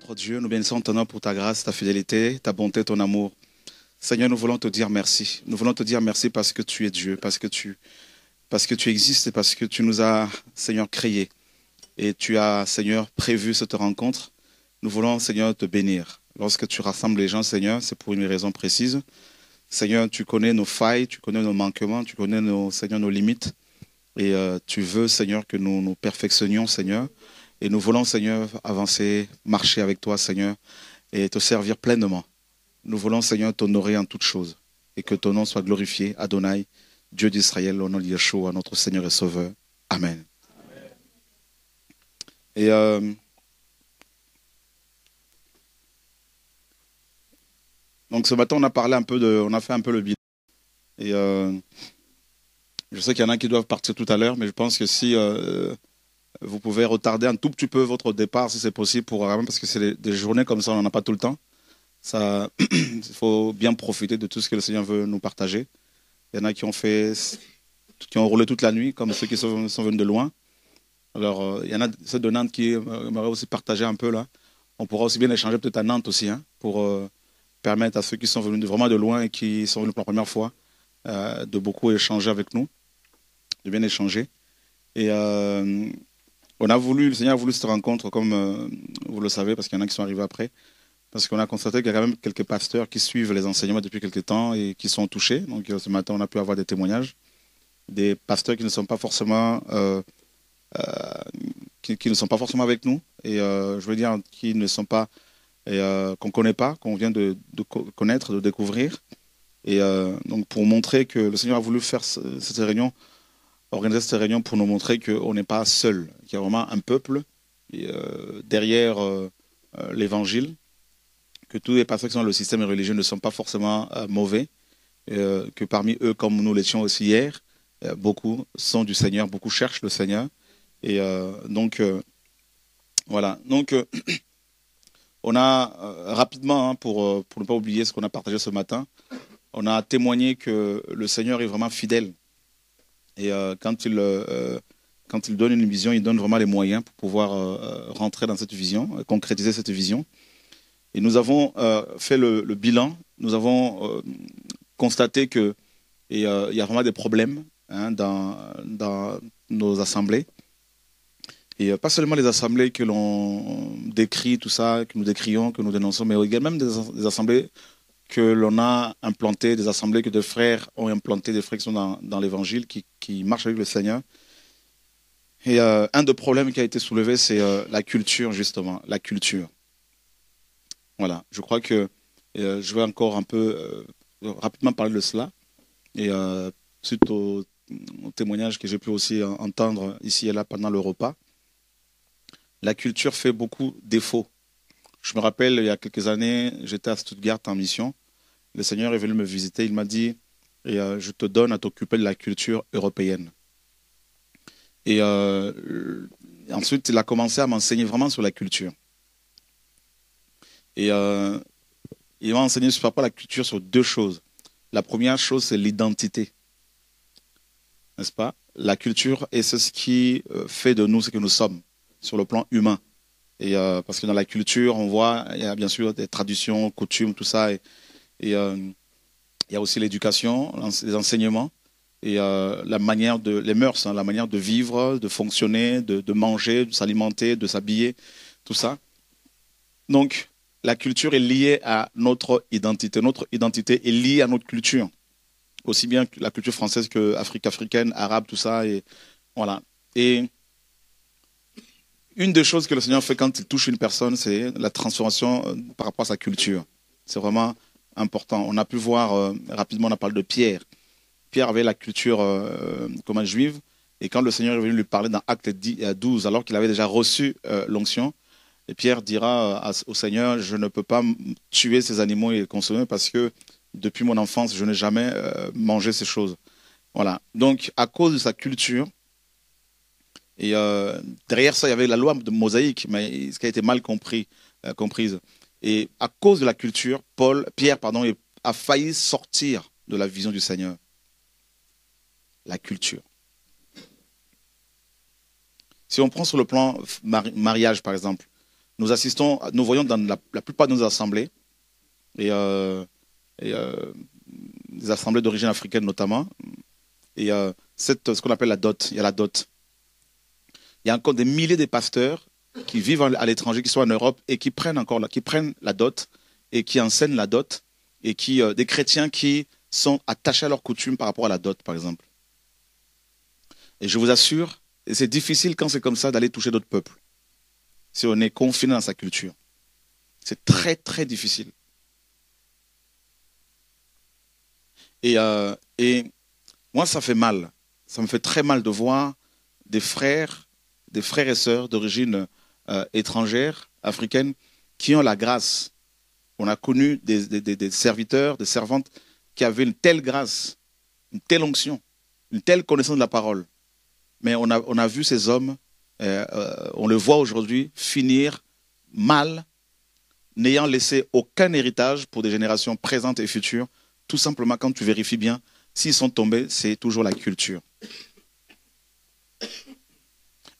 notre Dieu, nous bénissons ton nom pour ta grâce, ta fidélité, ta bonté, ton amour. Seigneur, nous voulons te dire merci. Nous voulons te dire merci parce que tu es Dieu, parce que tu, parce que tu existes et parce que tu nous as, Seigneur, créés. Et tu as, Seigneur, prévu cette rencontre. Nous voulons, Seigneur, te bénir. Lorsque tu rassembles les gens, Seigneur, c'est pour une raison précise. Seigneur, tu connais nos failles, tu connais nos manquements, tu connais, nos, Seigneur, nos limites. Et euh, tu veux, Seigneur, que nous nous perfectionnions, Seigneur. Et nous voulons, Seigneur, avancer, marcher avec toi, Seigneur, et te servir pleinement. Nous voulons, Seigneur, t'honorer en toutes choses et que ton nom soit glorifié, Adonai, Dieu d'Israël, au nom de Yeshua, notre Seigneur et Sauveur. Amen. Et euh, donc ce matin, on a parlé un peu de, on a fait un peu le bilan. Et euh, je sais qu'il y en a qui doivent partir tout à l'heure, mais je pense que si euh, vous pouvez retarder un tout petit peu votre départ si c'est possible pour parce que c'est des journées comme ça, on n'en a pas tout le temps. Il faut bien profiter de tout ce que le Seigneur veut nous partager. Il y en a qui ont fait, qui ont roulé toute la nuit, comme ceux qui sont, venus de loin. Alors, euh, il y en a ceux de Nantes qui aimeraient aussi partager un peu là. On pourra aussi bien échanger peut-être à Nantes aussi, hein, pour euh, permettre à ceux qui sont venus vraiment de loin et qui sont venus pour la première fois euh, de beaucoup échanger avec nous, de bien échanger. Et on a voulu, le Seigneur a voulu cette rencontre, comme euh, vous le savez, parce qu'il y en a qui sont arrivés après, parce qu'on a constaté qu'il y a quand même quelques pasteurs qui suivent les enseignements depuis quelques temps et qui sont touchés. Donc euh, ce matin, on a pu avoir des témoignages, des pasteurs qui ne sont pas forcément, euh, qui, ne sont pas forcément avec nous, et je veux dire qui ne sont pas, qu'on connaît pas, qu'on vient de, connaître, de découvrir. Et donc pour montrer que le Seigneur a voulu faire cette réunion organiser cette réunion pour nous montrer qu'on n'est pas seul, qu'il y a vraiment un peuple euh, derrière euh, euh, l'évangile, que tous les pasteurs qui sont dans le système religieux ne sont pas forcément mauvais, que parmi eux, comme nous l'étions aussi hier, beaucoup sont du Seigneur, beaucoup cherchent le Seigneur. Et donc, voilà. Donc, on a rapidement, hein, pour ne pas oublier ce qu'on a partagé ce matin, on a témoigné que le Seigneur est vraiment fidèle et euh, quand, il, euh, euh, quand il donne une vision, il donne vraiment les moyens pour pouvoir rentrer dans cette vision, concrétiser cette vision. Et nous avons fait le, bilan, nous avons constaté qu'il y a vraiment des problèmes hein, dans, dans nos assemblées. Et pas seulement les assemblées que l'on décrit, tout ça, que nous décrions, que nous dénonçons, mais également des assemblées que l'on a implanté des assemblées, que des frères ont implanté des frères qui sont dans, l'évangile, qui, marchent avec le Seigneur. Et euh, un des problèmes qui a été soulevé, c'est euh, la culture, justement, la culture. Voilà, je crois que euh, je vais encore un peu rapidement parler de cela. Et suite au, au témoignage que j'ai pu aussi entendre ici et là pendant le repas, la culture fait beaucoup défaut. Je me rappelle, il y a quelques années, j'étais à Stuttgart en mission le Seigneur est venu me visiter, il m'a dit, euh, je te donne à t'occuper de la culture européenne. Et euh, ensuite, il a commencé à m'enseigner vraiment sur la culture. Et euh, il m'a enseigné sur la culture sur deux choses. La première chose, c'est l'identité. N'est-ce pas? La culture, et c'est ce qui fait de nous ce que nous sommes sur le plan humain. Et parce que dans la culture, on voit, il y a bien sûr des traditions, coutumes, tout ça. Et, euh, il y a aussi l'éducation, les enseignements et euh, la manière de, les mœurs, hein, la manière de vivre, de fonctionner, de, manger, de s'alimenter, de s'habiller, tout ça. Donc, la culture est liée à notre identité. Notre identité est liée à notre culture. Aussi bien la culture française que africaine, arabe, tout ça. Et voilà. Et une des choses que le Seigneur fait quand il touche une personne, c'est la transformation euh, par rapport à sa culture. C'est vraiment important. On a pu voir euh, rapidement, on a parlé de Pierre. Pierre avait la culture euh, comme juive, et quand le Seigneur est venu lui parler dans Acte 12, alors qu'il avait déjà reçu euh, l'onction, Pierre dira au Seigneur, je ne peux pas tuer ces animaux et les consommer parce que depuis mon enfance, je n'ai jamais mangé ces choses. Voilà. Donc, à cause de sa culture, et derrière ça, il y avait la loi de mosaïque, mais ce qui a été mal compris, comprise. Et à cause de la culture, Paul, Pierre pardon, a failli sortir de la vision du Seigneur. La culture. Si on prend sur le plan mariage, par exemple, nous assistons, nous voyons dans la, plupart de nos assemblées, et, euh, euh, des assemblées d'origine africaine notamment, et euh, cette, ce qu'on appelle la dot, il y a la dot. Il y a encore des milliers de pasteurs qui vivent à l'étranger, qui sont en Europe, et qui prennent encore, qui prennent la dot, et qui enseignent la dot, et qui, des chrétiens qui sont attachés à leurs coutumes par rapport à la dot, par exemple. Et je vous assure, c'est difficile quand c'est comme ça d'aller toucher d'autres peuples si on est confiné dans sa culture. C'est très, très difficile. Et, euh, et moi, ça fait mal. Ça me fait très mal de voir des frères, des frères et sœurs d'origine euh, étrangère, africaine, qui ont la grâce. On a connu des, serviteurs, des servantes qui avaient une telle grâce, une telle onction, une telle connaissance de la parole. Mais on a, on a vu ces hommes euh, euh, on le voit aujourd'hui, finir mal, n'ayant laissé aucun héritage pour des générations présentes et futures. Tout simplement, quand tu vérifies bien, s'ils sont tombés, c'est toujours la culture.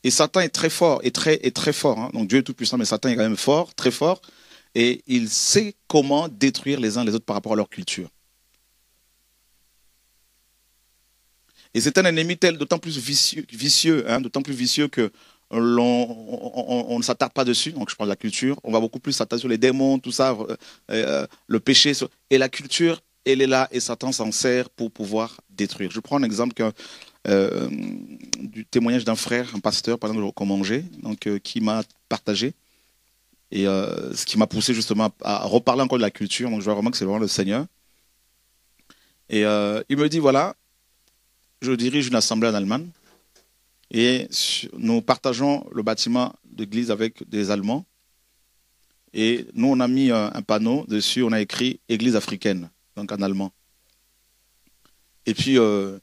Et Satan est très fort, et très, très fort. Hein. Donc Dieu est tout puissant, mais Satan est quand même fort, très fort. Et il sait comment détruire les uns les autres par rapport à leur culture. Et c'est un ennemi tel d'autant plus vicieux, hein, d'autant plus vicieux que on, ne s'attarde pas dessus. Donc je parle de la culture. On va beaucoup plus s'attarder sur les démons, tout ça, euh, euh, le péché. Et la culture, elle est là et Satan s'en sert pour pouvoir détruire. Je prends un exemple euh, du témoignage d'un frère, un pasteur, par exemple, au manger, donc qui m'a partagé. Et ce qui m'a poussé justement à, reparler encore de la culture. Donc je vois vraiment que c'est vraiment le Seigneur. Et il me dit voilà, je dirige une assemblée en Allemagne et nous partageons le bâtiment d'église avec des Allemands. Et nous, on a mis un, panneau dessus, on a écrit Église africaine, donc en allemand. Et puis, euh,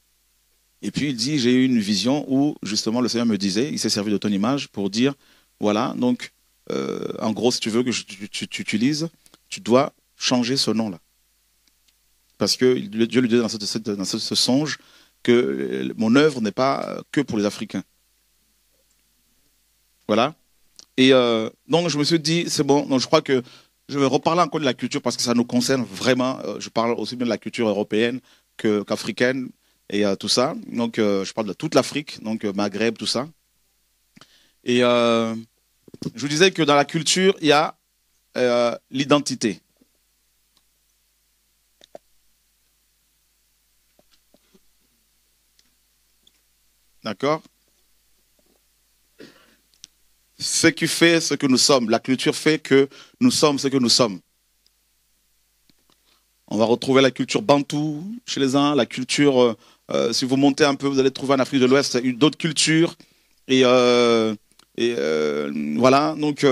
et puis il dit, j'ai eu une vision où justement le Seigneur me disait, il s'est servi de ton image pour dire, voilà, donc euh, en gros, si tu veux que tu, utilises, tu dois changer ce nom-là. Parce que Dieu lui dit dans, dans ce songe, que mon œuvre n'est pas que pour les Africains. Voilà. Et euh, donc je me suis dit, c'est bon, donc je crois que je vais reparler encore de la culture parce que ça nous concerne vraiment. Euh, je parle aussi bien de la culture européenne qu'africaine et euh, tout ça. Donc je parle de toute l'Afrique, donc Maghreb, tout ça. Et je vous disais que dans la culture, il y a l'identité. D'accord? Ce qui fait ce que nous sommes. La culture fait que nous sommes ce que nous sommes. On va retrouver la culture bantou chez les uns, la culture, euh, euh, si vous montez un peu, vous allez trouver en Afrique de l'Ouest d'autres cultures. Et, euh, et voilà, donc,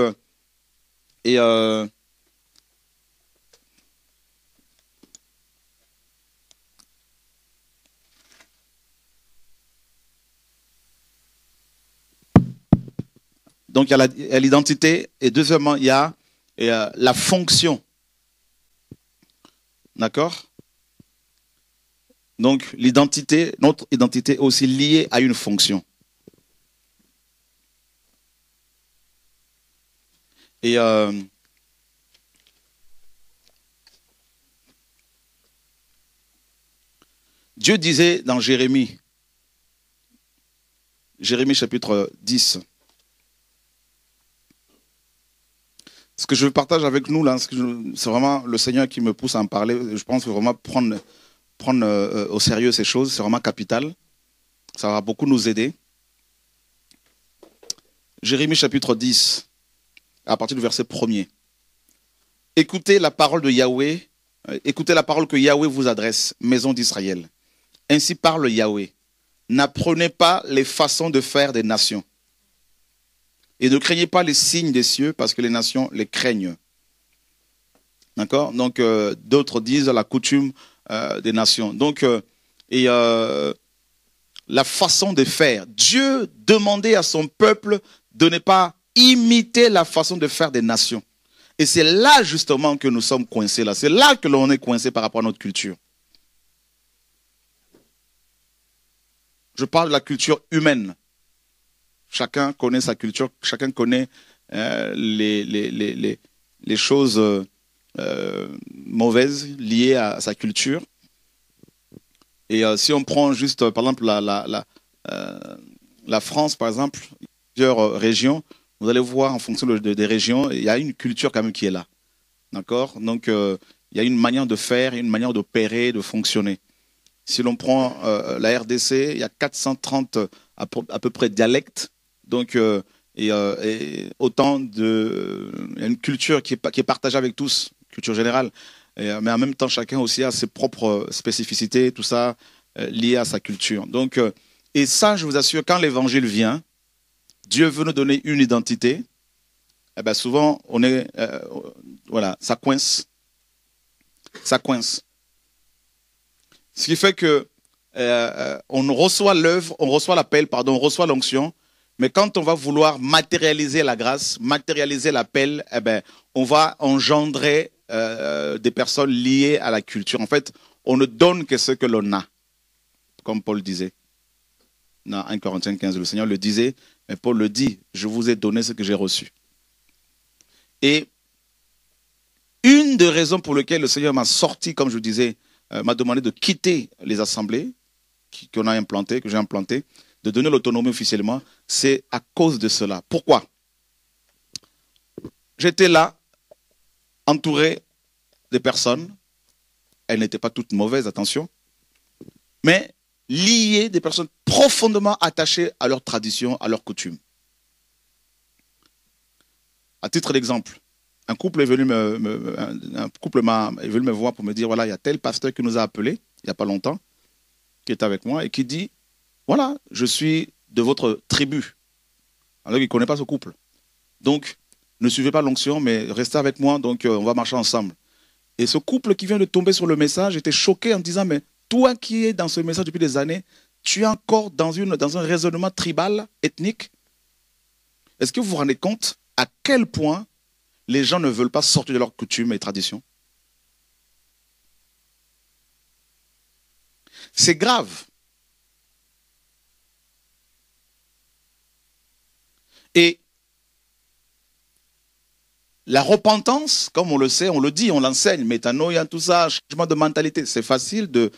et Donc il y a l'identité et deuxièmement il y a, la fonction. D'accord? Donc l'identité, notre identité est aussi liée à une fonction. Et euh, Dieu disait dans Jérémie, Jérémie chapitre 10, ce que je partage avec nous là, c'est vraiment le Seigneur qui me pousse à en parler. Je pense vraiment prendre, prendre euh, au sérieux ces choses, c'est vraiment capital. Ça va beaucoup nous aider. Jérémie chapitre 10, à partir du verset 1er. Écoutez la parole de Yahweh, euh, écoutez la parole que Yahweh vous adresse, maison d'Israël. Ainsi parle Yahweh. N'apprenez pas les façons de faire des nations et ne craignez pas les signes des cieux parce que les nations les craignent. D'accord? Donc, euh, d'autres disent la coutume euh, des nations. Donc, euh, et la façon de faire. Dieu demandait à son peuple de ne pas imiter la façon de faire des nations. Et c'est là justement que nous sommes coincés là. C'est là que l'on est coincé par rapport à notre culture. Je parle de la culture humaine. Chacun connaît sa culture, chacun connaît euh, les, choses euh, liées à, sa culture. Et si on prend juste, par exemple, la, la, la, la France, par exemple, plusieurs régions, vous allez voir en fonction des régions, il y a une culture quand même qui est là. D'accord? Donc, il y a une manière de faire, une manière d'opérer, de fonctionner. Si l'on prend la RDC, il y a 430 à, peu près dialectes. Donc, euh, euh, et, autant de. Il y a une culture qui est, qui est partagée avec tous, culture générale. Euh, mais en même temps, chacun aussi a ses propres spécificités, tout ça lié à sa culture. Donc, et ça, je vous assure, quand l'évangile vient, Dieu veut nous donner une identité. Eh ben souvent, on est, voilà, ça coince, ça coince. Ce qui fait que euh, euh, on reçoit l'œuvre, on reçoit l'appel, pardon, on reçoit l'onction, mais quand on va vouloir matérialiser la grâce, matérialiser l'appel, eh ben, on va engendrer euh, des personnes liées à la culture. En fait, on ne donne que ce que l'on a, comme Paul disait. Dans 1 Corinthiens 15, le Seigneur le disait, mais Paul le dit, je vous ai donné ce que j'ai reçu. Et une des raisons pour lesquelles le Seigneur m'a sorti, comme je vous disais, m'a demandé de quitter les assemblées, qu'on a implanté, que j'ai implanté, de donner l'autonomie officiellement, c'est à cause de cela. Pourquoi? J'étais là, entouré de personnes, elles n'étaient pas toutes mauvaises, attention, mais liées des personnes profondément attachées à leur tradition, à leurs coutumes. À titre d'exemple, un couple est venu me, un couple est venu me voir pour me dire voilà, il y a tel pasteur qui nous a appelés il n'y a pas longtemps qui est avec moi et qui dit, voilà, je suis de votre tribu. Alors il ne connaît pas ce couple. Donc, ne suivez pas l'onction, mais restez avec moi, donc euh, on va marcher ensemble. Et ce couple qui vient de tomber sur le message était choqué en disant, mais toi qui es dans ce message depuis des années, tu es encore dans, un raisonnement tribal, ethnique. Est-ce que vous vous rendez compte à quel point les gens ne veulent pas sortir de leurs coutumes et traditions C'est grave. Et la repentance, comme on le sait, on le dit, on l'enseigne, métanoïa, tout ça, changement de mentalité, c'est facile de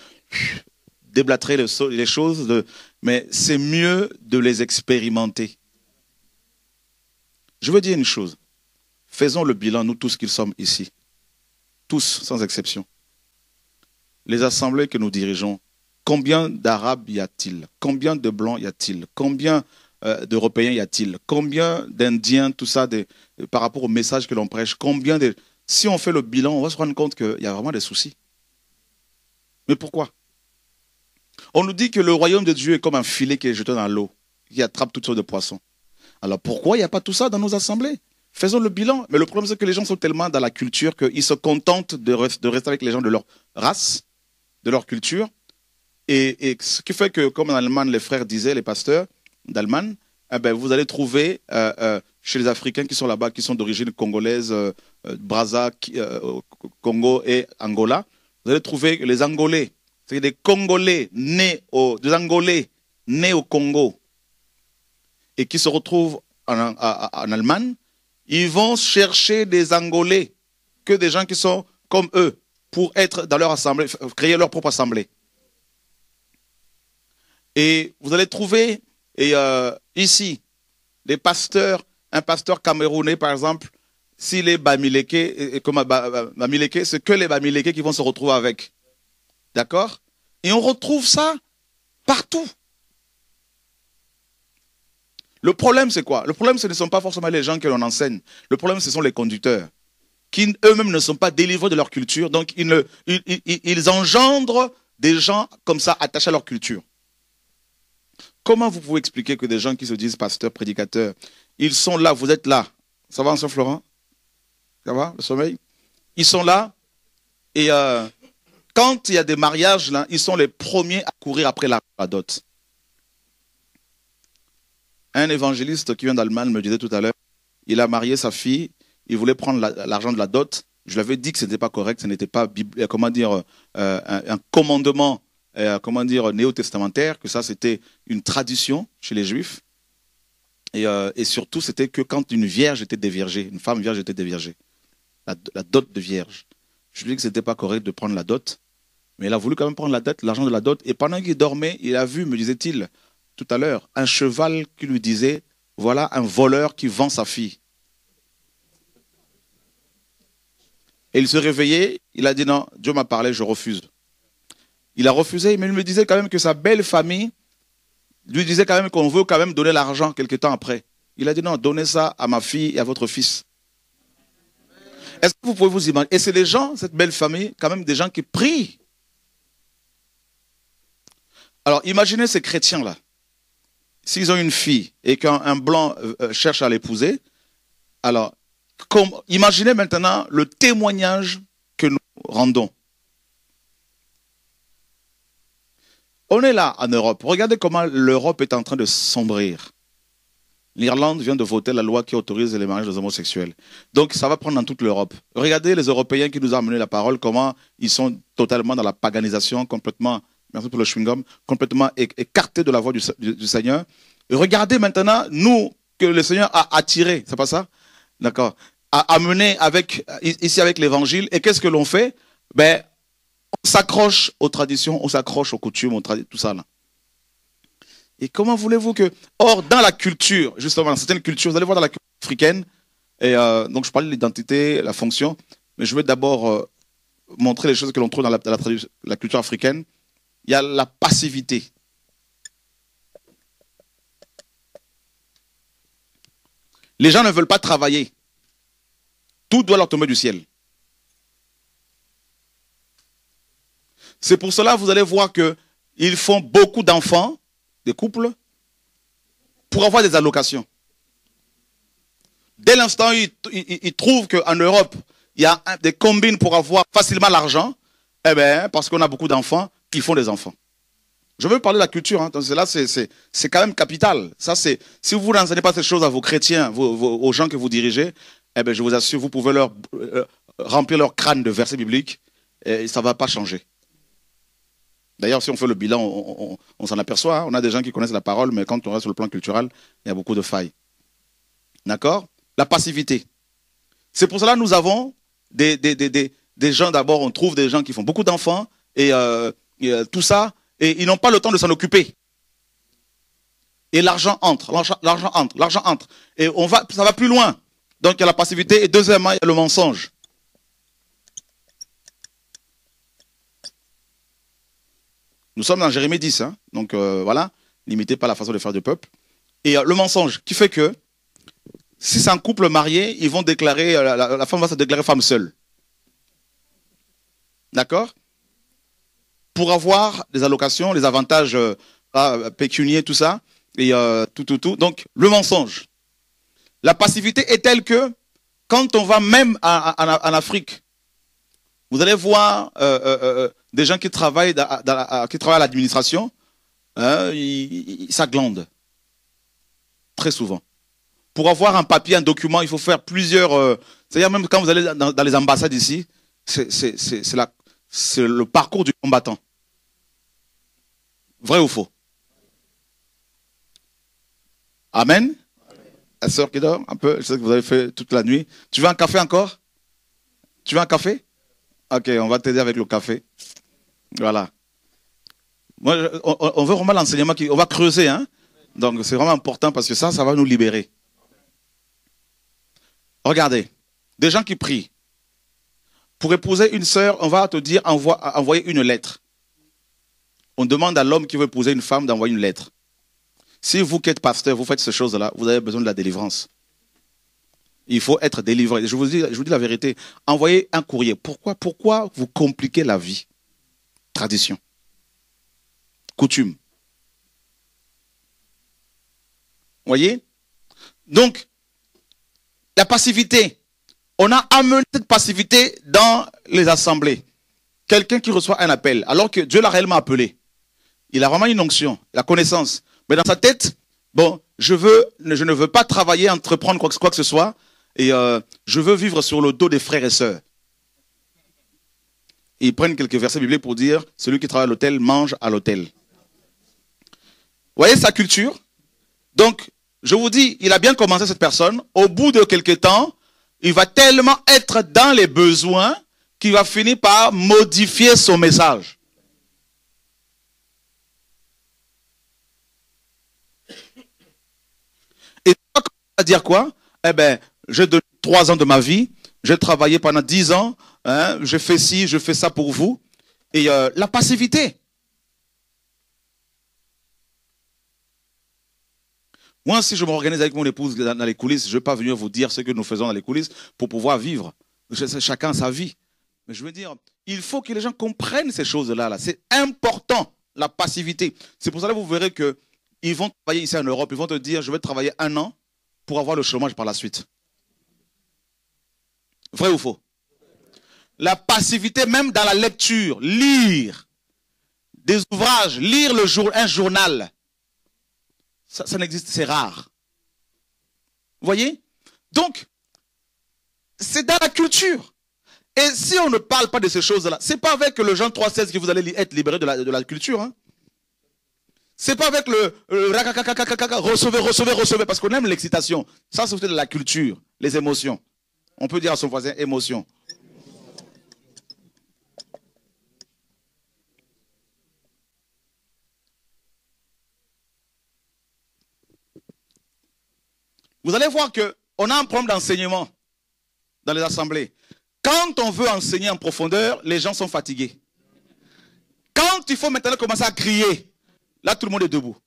déblatrer les choses, mais c'est mieux de les expérimenter. Je veux dire une chose. Faisons le bilan, nous tous qui sommes ici. Tous, sans exception. Les assemblées que nous dirigeons, Combien d'Arabes y a-t-il? Combien de Blancs y a-t-il? Combien euh, d'Européens y a-t-il? Combien d'Indiens, tout ça, par rapport au message que l'on prêche Combien de... Si on fait le bilan, on va se rendre compte qu'il y a vraiment des soucis. Mais pourquoi? On nous dit que le royaume de Dieu est comme un filet qui est jeté dans l'eau, qui attrape toutes sortes de poissons. Alors pourquoi il n'y a pas tout ça dans nos assemblées? Faisons le bilan. Mais le problème, c'est que les gens sont tellement dans la culture qu'ils se contentent de rester avec les gens de leur race, de leur culture, et, ce qui fait que, comme en Allemagne, les frères disaient, les pasteurs d'Allemagne, eh ben, vous allez trouver euh, euh, chez les Africains qui sont là-bas, qui sont d'origine congolaise, euh, Brazza, Congo et Angola, vous allez trouver les Angolais, c'est des Congolais nés au, des Angolais nés au Congo et qui se retrouvent en, en Allemagne, ils vont chercher des Angolais, que des gens qui sont comme eux, pour être dans leur assemblée, créer leur propre assemblée. Et vous allez trouver et, euh, ici des pasteurs, un pasteur camerounais par exemple, s'il est Bamileke, comme Bamileke, c'est que les Bamileke qui vont se retrouver avec. D'accord? Et on retrouve ça partout. Le problème, c'est quoi? Le problème, ce ne sont pas forcément les gens que l'on enseigne. Le problème, ce sont les conducteurs, qui eux-mêmes ne sont pas délivrés de leur culture. Donc, ils engendrent des gens comme ça attachés à leur culture. Comment vous pouvez expliquer que des gens qui se disent pasteurs, prédicateurs, ils sont là, vous êtes là. Ça va, Saint Florent? Ça va, le sommeil? Ils sont là et euh, quand il y a des mariages, ils sont les premiers à courir après la, dot. Un évangéliste qui vient d'Allemagne me disait tout à l'heure, il a marié sa fille, il voulait prendre l'argent de la dot. Je lui avais dit que ce n'était pas correct, ce n'était pas, comment dire, euh, un commandement euh, comment dire, néo-testamentaire, que ça c'était une tradition chez les juifs. Et, euh, surtout, c'était que quand une vierge était déviergée, une femme vierge était déviergée, la, la dot de vierge. Je lui ai dit que c'était pas correct de prendre la dot, mais il a voulu quand même prendre la dot, l'argent de la dot. Et pendant qu'il dormait, il a vu, me disait-il tout à l'heure, un cheval qui lui disait voilà un voleur qui vend sa fille. Et il se réveillait, il a dit non, Dieu m'a parlé, je refuse. Il a refusé, mais il me disait quand même que sa belle famille lui disait quand même qu'on veut quand même donner l'argent quelque temps après. Il a dit non, donnez ça à ma fille et à votre fils. Est-ce que vous pouvez vous imaginer? Et c'est des gens, cette belle famille, quand même des gens qui prient. Alors imaginez ces chrétiens-là. S'ils ont une fille et qu'un blanc euh, euh, cherche à l'épouser, alors imaginez maintenant le témoignage que nous rendons. On est là en Europe. Regardez comment l'Europe est en train de sombrir. L'Irlande vient de voter la loi qui autorise les mariages des homosexuels. Donc ça va prendre dans toute l'Europe. Regardez les Européens qui nous ont amené la parole, comment ils sont totalement dans la paganisation, complètement, merci pour le chewing-gum, complètement écartés de la voix du, Seigneur. Regardez maintenant, nous, que le Seigneur a attirés, c'est pas ça? D'accord A amené avec, ici avec l'évangile. Et qu'est-ce que l'on fait? Ben, s'accroche aux traditions, on s'accroche aux coutumes, tout ça là. Et comment voulez-vous que... Or, dans la culture, justement, dans certaines cultures, vous allez voir dans la culture africaine, et euh, donc je parle de l'identité, la fonction, mais je vais d'abord euh, montrer les choses que l'on trouve dans la, culture africaine. Il y a la passivité. Les gens ne veulent pas travailler. Tout doit leur tomber du ciel. C'est pour cela que vous allez voir qu'ils font beaucoup d'enfants, des couples, pour avoir des allocations. Dès l'instant où ils, trouvent qu'en Europe, il y a des combines pour avoir facilement l'argent, eh bien, parce qu'on a beaucoup d'enfants, ils font des enfants. Je veux parler de la culture, hein, là c'est quand même capital. Si vous n'enseignez pas ces choses à vos chrétiens, aux gens que vous dirigez, eh bien, je vous assure, vous pouvez leur euh, remplir leur crâne de versets bibliques et ça ne va pas changer. D'ailleurs, si on fait le bilan, on, s'en aperçoit. Hein. On a des gens qui connaissent la parole, mais quand on reste sur le plan culturel, il y a beaucoup de failles. D'accord? La passivité. C'est pour cela que nous avons des, gens, d'abord, on trouve des gens qui font beaucoup d'enfants, et, euh, euh, tout ça, et ils n'ont pas le temps de s'en occuper. Et l'argent entre, l'argent entre, l'argent entre. Et ça va plus loin. Donc il y a la passivité, et deuxièmement, il y a le mensonge. Nous sommes dans Jérémie 10, hein. donc euh, voilà, limitez pas la façon de faire du peuple. Et euh, le mensonge qui fait que si c'est un couple marié, ils vont déclarer, euh, la, femme va se déclarer femme seule. D'accord? Pour avoir des allocations, les avantages pécuniers, tout ça, et tout, tout, tout. Donc, le mensonge. La passivité est telle que, quand on va même en Afrique, vous allez voir des gens qui travaillent, à l'administration, hein, ça glande. Très souvent. Pour avoir un papier, un document, il faut faire plusieurs. Euh, c'est-à-dire même quand vous allez dans, les ambassades ici, c'est le parcours du combattant. Vrai ou faux? Amen? La sœur qui dort un peu, je sais que vous avez fait toute la nuit. Tu veux un café encore? Tu veux un café? Ok, on va t'aider avec le café. Voilà. On, veut vraiment l'enseignement on va creuser, hein. Donc c'est vraiment important parce que ça, ça va nous libérer. Regardez, des gens qui prient. Pour épouser une sœur, on va te dire envoyer une lettre. On demande à l'homme qui veut épouser une femme d'envoyer une lettre. Si vous qui êtes pasteur, vous faites ces choses-là, vous avez besoin de la délivrance. Il faut être délivré. Je vous dis, je vous dis la vérité. Envoyez un courrier. Pourquoi, pourquoi vous compliquez la vie? Tradition. Coutume. Voyez? Donc, la passivité. On a amené cette passivité dans les assemblées. Quelqu'un qui reçoit un appel, alors que Dieu l'a réellement appelé. Il a vraiment une onction, la connaissance. Mais dans sa tête, bon, je veux, je ne veux pas travailler, entreprendre quoi que, ce soit, et euh, je veux vivre sur le dos des frères et sœurs ils prennent quelques versets bibliques pour dire celui qui travaille à l'hôtel mange à l'hôtel. Vous voyez sa culture Donc, Je vous dis, il a bien commencé cette personne. Au bout de quelques temps, il va tellement être dans les besoins qu'il va finir par modifier son message. Et toi, à dire quoi? Eh bien, j'ai donné trois ans de ma vie, j'ai travaillé pendant dix ans, hein, je fais ci, je fais ça pour vous. Et euh, la passivité. Moi, si je m'organise avec mon épouse dans les coulisses, je ne vais pas venir vous dire ce que nous faisons dans les coulisses pour pouvoir vivre. Chacun sa vie. Mais je veux dire, il faut que les gens comprennent ces choses-là. -là, C'est important, la passivité. C'est pour ça que vous verrez qu'ils vont travailler ici en Europe. Ils vont te dire, je vais travailler un an pour avoir le chômage par la suite. Vrai ou faux? La passivité, même dans la lecture, lire des ouvrages, lire le un journal, ça, n'existe, c'est rare. Vous voyez? Donc, c'est dans la culture. Et si on ne parle pas de ces choses-là, c'est pas avec le Jean 3,16 que vous allez être libéré de la, culture. Hein. C'est pas avec le, recevez, recevez, recevez, parce qu'on aime l'excitation. Ça, c'est de la culture, les émotions. On peut dire à son voisin émotion. Vous allez voir qu'on a un problème d'enseignement dans les assemblées. Quand on veut enseigner en profondeur, les gens sont fatigués. Quand il faut maintenant commencer à crier, là tout le monde est debout.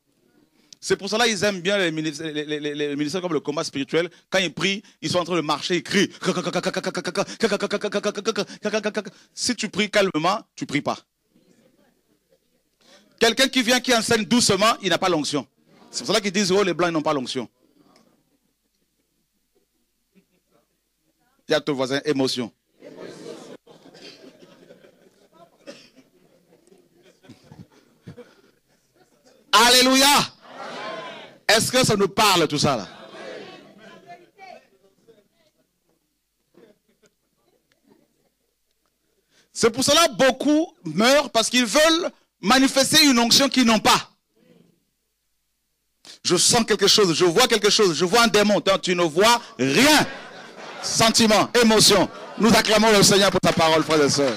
C'est pour cela qu'ils aiment bien les ministères, comme le combat spirituel. Quand ils prient, ils sont en train de marcher, ils crient. Si tu pries calmement, tu pries pas. Quelqu'un qui vient, qui enseigne doucement, il n'a pas l'onction. C'est pour cela qu'ils disent, oh, les blancs, n'ont pas l'onction. Dis à ton voisin, émotion. Alléluia. Est-ce que ça nous parle tout ça C'est pour cela que beaucoup meurent parce qu'ils veulent manifester une onction qu'ils n'ont pas. Je sens quelque chose, je vois quelque chose, je vois un démon. tu ne vois rien. Sentiment, émotion. Nous acclamons le Seigneur pour ta parole, frères et sœurs.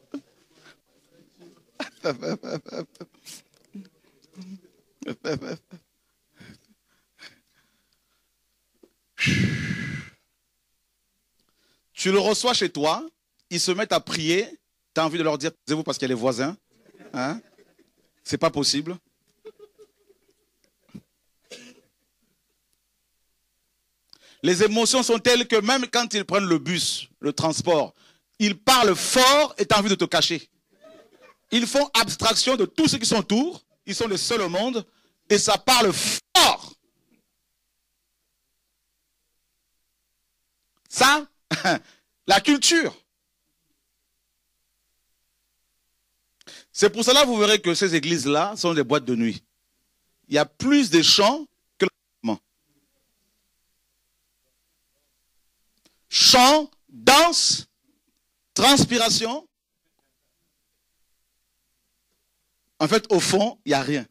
Tu le reçois chez toi, ils se mettent à prier, tu as envie de leur dire, taisez-vous parce qu'il y a les voisins. Hein? C'est pas possible. Les émotions sont telles que même quand ils prennent le bus, le transport, ils parlent fort et tu as envie de te cacher. Ils font abstraction de tous ceux qui sont autour. Ils sont les seuls au monde. Et ça parle fort. Ça, la culture. C'est pour cela que vous verrez que ces églises-là sont des boîtes de nuit. Il y a plus de chants que Chants, danse, transpiration. En fait, au fond, il n'y a rien.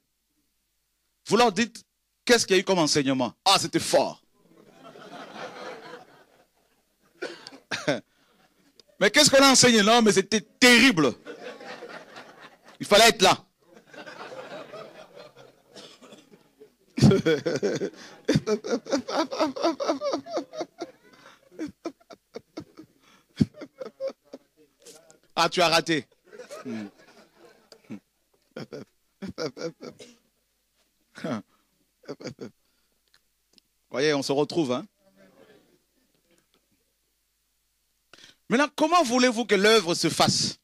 Vous leur dites, qu'est-ce qu'il y a eu comme enseignement? Ah, c'était fort. mais qu'est-ce qu'on a enseigné? Non, mais c'était terrible. Il fallait être là. ah, tu as raté. Hmm. Voyez, on se retrouve. Hein? Maintenant, comment voulez-vous que l'œuvre se fasse?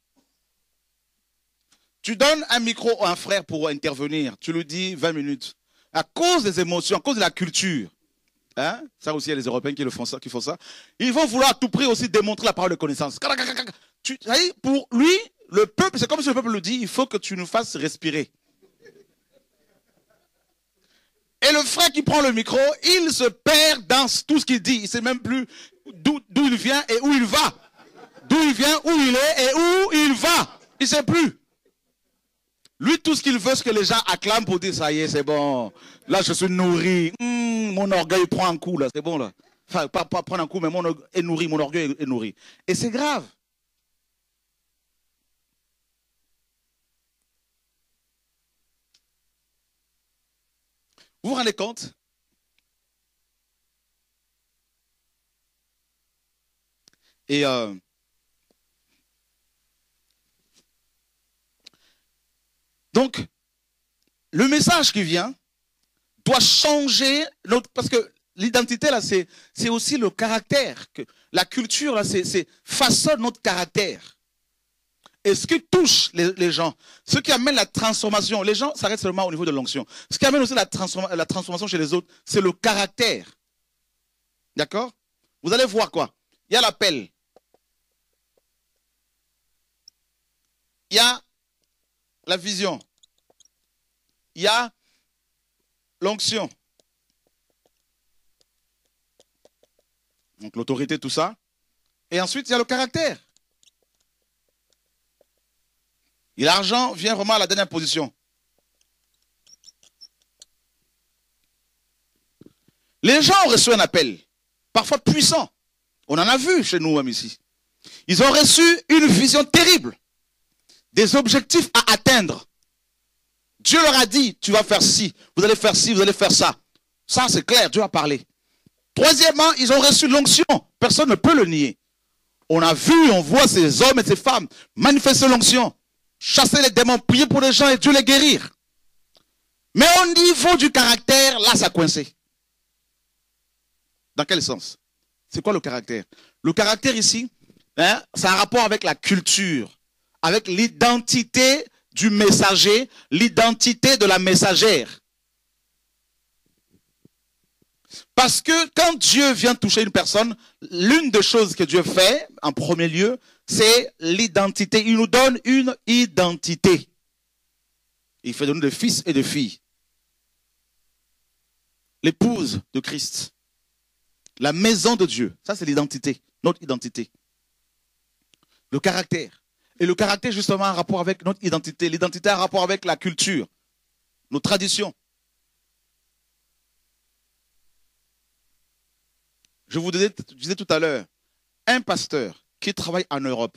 Tu donnes un micro à un frère pour intervenir, tu lui dis 20 minutes. À cause des émotions, à cause de la culture, hein, ça aussi, il y a les Européens qui, le font ça, qui font ça, ils vont vouloir à tout prix aussi démontrer la parole de connaissance. Tu, pour lui, le peuple, c'est comme si le peuple le dit, il faut que tu nous fasses respirer. Et le frère qui prend le micro, il se perd dans tout ce qu'il dit. Il ne sait même plus d'où il vient et où il va. D'où il vient, où il est et où il va. Il ne sait plus. Lui, tout ce qu'il veut, c'est que les gens acclament pour dire, ça y est, c'est bon. Là, je suis nourri. Hmm, mon orgueil prend un coup, là, c'est bon, là. Enfin, pas, pas prendre un coup, mais mon orgueil est nourri, mon orgueil est nourri. Et c'est grave. Vous vous rendez compte? Et euh, donc, le message qui vient doit changer notre, parce que l'identité là, c'est aussi le caractère. Que la culture là, c'est façonne notre caractère. Et ce qui touche les, gens, ce qui amène la transformation, les gens s'arrêtent seulement au niveau de l'onction. Ce qui amène aussi la, la transformation chez les autres, c'est le caractère. D'accord? Vous allez voir quoi? Il y a l'appel. Il y a la vision. Il y a l'onction. Donc l'autorité, tout ça. Et ensuite, il y a le caractère. Et l'argent vient vraiment à la dernière position. Les gens ont reçu un appel, parfois puissant. On en a vu chez nous même ici. Ils ont reçu une vision terrible, des objectifs à atteindre. Dieu leur a dit, tu vas faire ci, vous allez faire ci, vous allez faire ça. Ça, c'est clair, Dieu a parlé. Troisièmement, ils ont reçu l'onction. Personne ne peut le nier. On a vu, on voit ces hommes et ces femmes manifester l'onction chasser les démons, prier pour les gens et Dieu les guérir. Mais au niveau du caractère, là, ça a coincé. Dans quel sens? C'est quoi le caractère? Le caractère ici, hein, c'est un rapport avec la culture, avec l'identité du messager, l'identité de la messagère. Parce que quand Dieu vient toucher une personne, l'une des choses que Dieu fait, en premier lieu, c'est l'identité. Il nous donne une identité. Il fait de nous des fils et des filles. L'épouse de Christ. La maison de Dieu. Ça, c'est l'identité, notre identité. Le caractère. Et le caractère, justement, a rapport avec notre identité. L'identité a rapport avec la culture, nos traditions. Je vous disais tout à l'heure, un pasteur qui travaille en Europe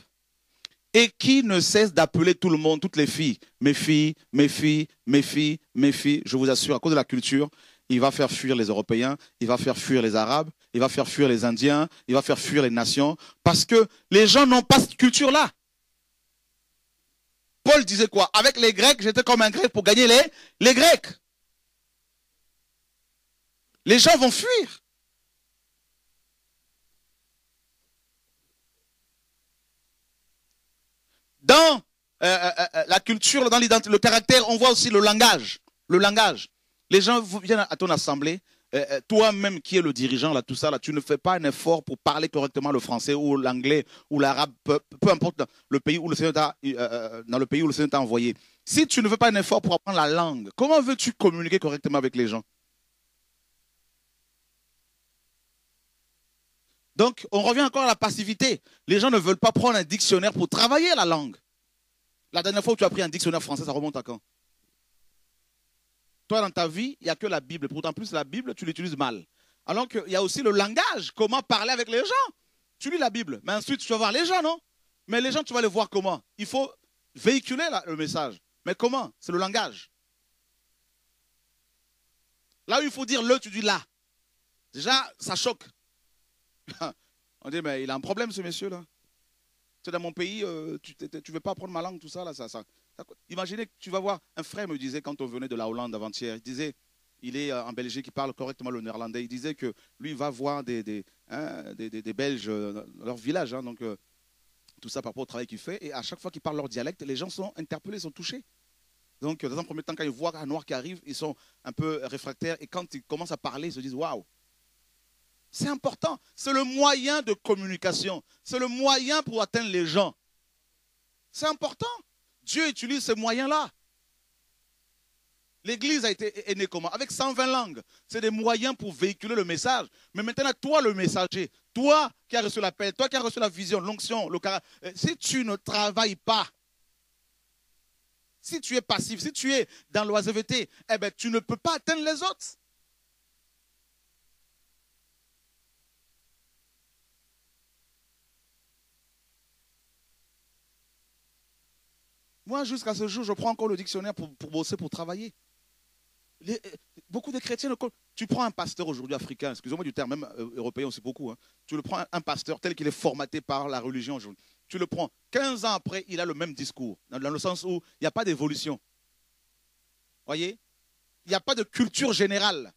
et qui ne cesse d'appeler tout le monde, toutes les filles, mes filles, mes filles, mes filles, mes filles, je vous assure, à cause de la culture, il va faire fuir les Européens, il va faire fuir les Arabes, il va faire fuir les Indiens, il va faire fuir les nations, parce que les gens n'ont pas cette culture-là. Paul disait quoi? Avec les Grecs, j'étais comme un Grec pour gagner les, les Grecs. Les gens vont fuir. Dans euh, euh, euh, la culture, dans l'identité, le caractère, on voit aussi le langage. Le langage. Les gens viennent à ton assemblée, toi-même qui es le dirigeant, tout ça, tu ne fais pas un effort pour parler correctement le français ou l'anglais ou l'arabe, peu, importe dans le pays où le Seigneur t'a envoyé. Si tu ne fais pas un effort pour apprendre la langue, comment veux-tu communiquer correctement avec les gens? Donc, on revient encore à la passivité. Les gens ne veulent pas prendre un dictionnaire pour travailler la langue. La dernière fois où tu as pris un dictionnaire français, ça remonte à quand? Toi, dans ta vie, il n'y a que la Bible. Pourtant, plus la Bible, tu l'utilises mal. Alors qu'il y a aussi le langage, comment parler avec les gens. Tu lis la Bible, mais ensuite, tu vas voir les gens, non? Mais les gens, tu vas les voir comment? Il faut véhiculer le message. Mais comment? C'est le langage. Là où il faut dire le, tu dis là. Déjà, ça choque. On dit, mais il a un problème, ce monsieur-là. Tu dans mon pays, euh, tu ne veux pas apprendre ma langue, tout ça, là, ça, Imaginez que tu vas voir, un frère me disait, quand on venait de la Hollande avant-hier, il disait, il est euh, en Belgique, il parle correctement le néerlandais, il disait que lui, il va voir des, hein, Belges euh, dans leur village. Hein, donc, tout ça par rapport au travail qu'il fait. Et à chaque fois qu'il parle leur dialecte, les gens sont interpellés, sont touchés. Donc, dans un premier temps, quand ils voient un noir qui arrive, ils sont un peu réfractaires. Et quand ils commencent à parler, ils se disent Waouh C'est important. C'est le moyen de communication. C'est le moyen pour atteindre les gens. C'est important. Dieu utilise ces moyens-là. L'Église a été née comment? Avec 120 langues. C'est des moyens pour véhiculer le message. Mais maintenant, toi, le messager, toi qui as reçu l'appel, toi qui as reçu la vision, l'onction, le caractère, euh, si tu ne travailles pas, si tu es passif, si tu es dans l'oisiveté, eh ben, tu ne peux pas atteindre les autres. Moi, jusqu'à ce jour, je prends encore le dictionnaire pour, bosser, pour travailler. Euh, beaucoup de chrétiens, tu prends un pasteur aujourd'hui africain, excusez-moi du terme, même euh, européen aussi beaucoup, hein. tu le prends un pasteur tel qu'il est formaté par la religion aujourd'hui, tu le prends 15 ans après, il a le même discours, dans, le sens où il n'y a pas d'évolution. Voyez? Il n'y a pas de culture générale.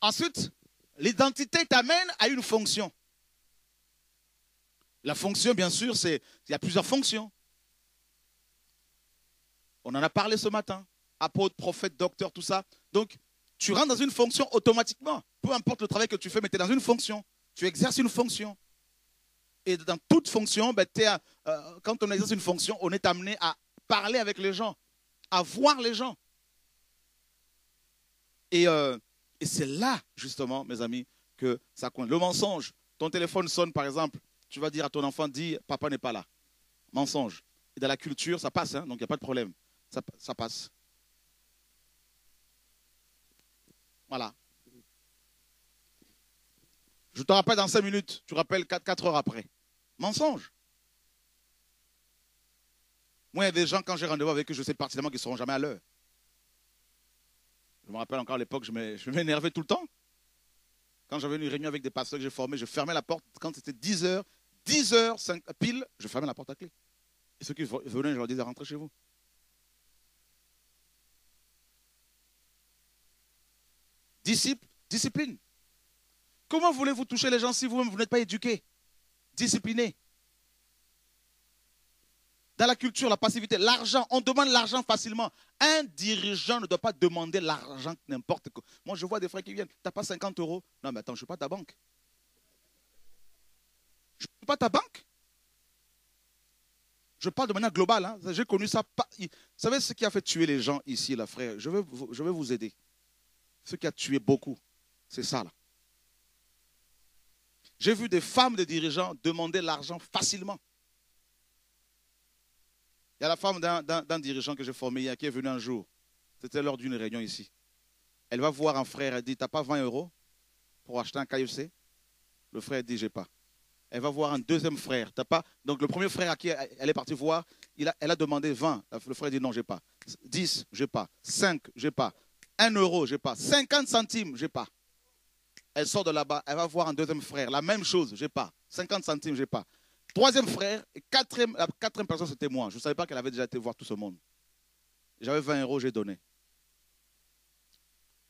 Ensuite, l'identité t'amène à une fonction. La fonction, bien sûr, c'est il y a plusieurs fonctions. On en a parlé ce matin. Apôtre, prophète, docteur, tout ça. Donc, tu rentres dans une fonction automatiquement. Peu importe le travail que tu fais, mais tu es dans une fonction. Tu exerces une fonction. Et dans toute fonction, ben, euh, quand on exerce une fonction, on est amené à parler avec les gens, à voir les gens. Et, euh, et c'est là, justement, mes amis, que ça compte. Le mensonge. Ton téléphone sonne, par exemple, tu vas dire à ton enfant, dis, papa n'est pas là. Mensonge. Et dans la culture, ça passe, hein, donc il n'y a pas de problème. Ça, passe. Voilà. Je te rappelle dans 5 minutes, tu rappelles 4, 4 heures après. Mensonge. Moi, il y a des gens, quand j'ai rendez-vous avec eux, je sais particulièrement qu'ils ne seront jamais à l'heure. Je me rappelle encore à l'époque, je m'énervais tout le temps. Quand j'avais une réunion avec des pasteurs que j'ai formés, je fermais la porte quand c'était 10 heures 10 heures 5, pile, je fermais la porte à clé. Et ceux qui venaient, je leur disais, rentrez chez vous. Disciple, discipline. Comment voulez-vous toucher les gens si vous-même vous n'êtes pas éduqué, discipliné? Dans la culture, la passivité, l'argent, on demande l'argent facilement. Un dirigeant ne doit pas demander l'argent n'importe quoi. Moi, je vois des frères qui viennent, tu n'as pas 50 euros? Non, mais attends, je ne suis pas ta banque. Je ne pas ta banque. Je parle de manière globale. Hein. J'ai connu ça. Vous savez ce qui a fait tuer les gens ici, frère? Je vais, je vais vous aider. Ce qui a tué beaucoup, c'est ça, là. J'ai vu des femmes de dirigeants demander l'argent facilement. Il y a la femme d'un dirigeant que j'ai formé hier qui est venue un jour. C'était lors d'une réunion ici. Elle va voir un frère, elle dit, t'as pas 20 euros pour acheter un KFC Le frère dit, j'ai pas elle va voir un deuxième frère. pas... Donc le premier frère à qui elle est partie voir, elle a demandé 20. Le frère dit non, j'ai pas. 10, j'ai pas. 5, j'ai pas. 1 euro, j'ai pas. 50 centimes, j'ai pas. Elle sort de là-bas, elle va voir un deuxième frère. La même chose, j'ai pas. 50 centimes, j'ai pas. Troisième frère, et quatrième, la quatrième personne, c'était moi. Je ne savais pas qu'elle avait déjà été voir tout ce monde. J'avais 20 euros, j'ai donné.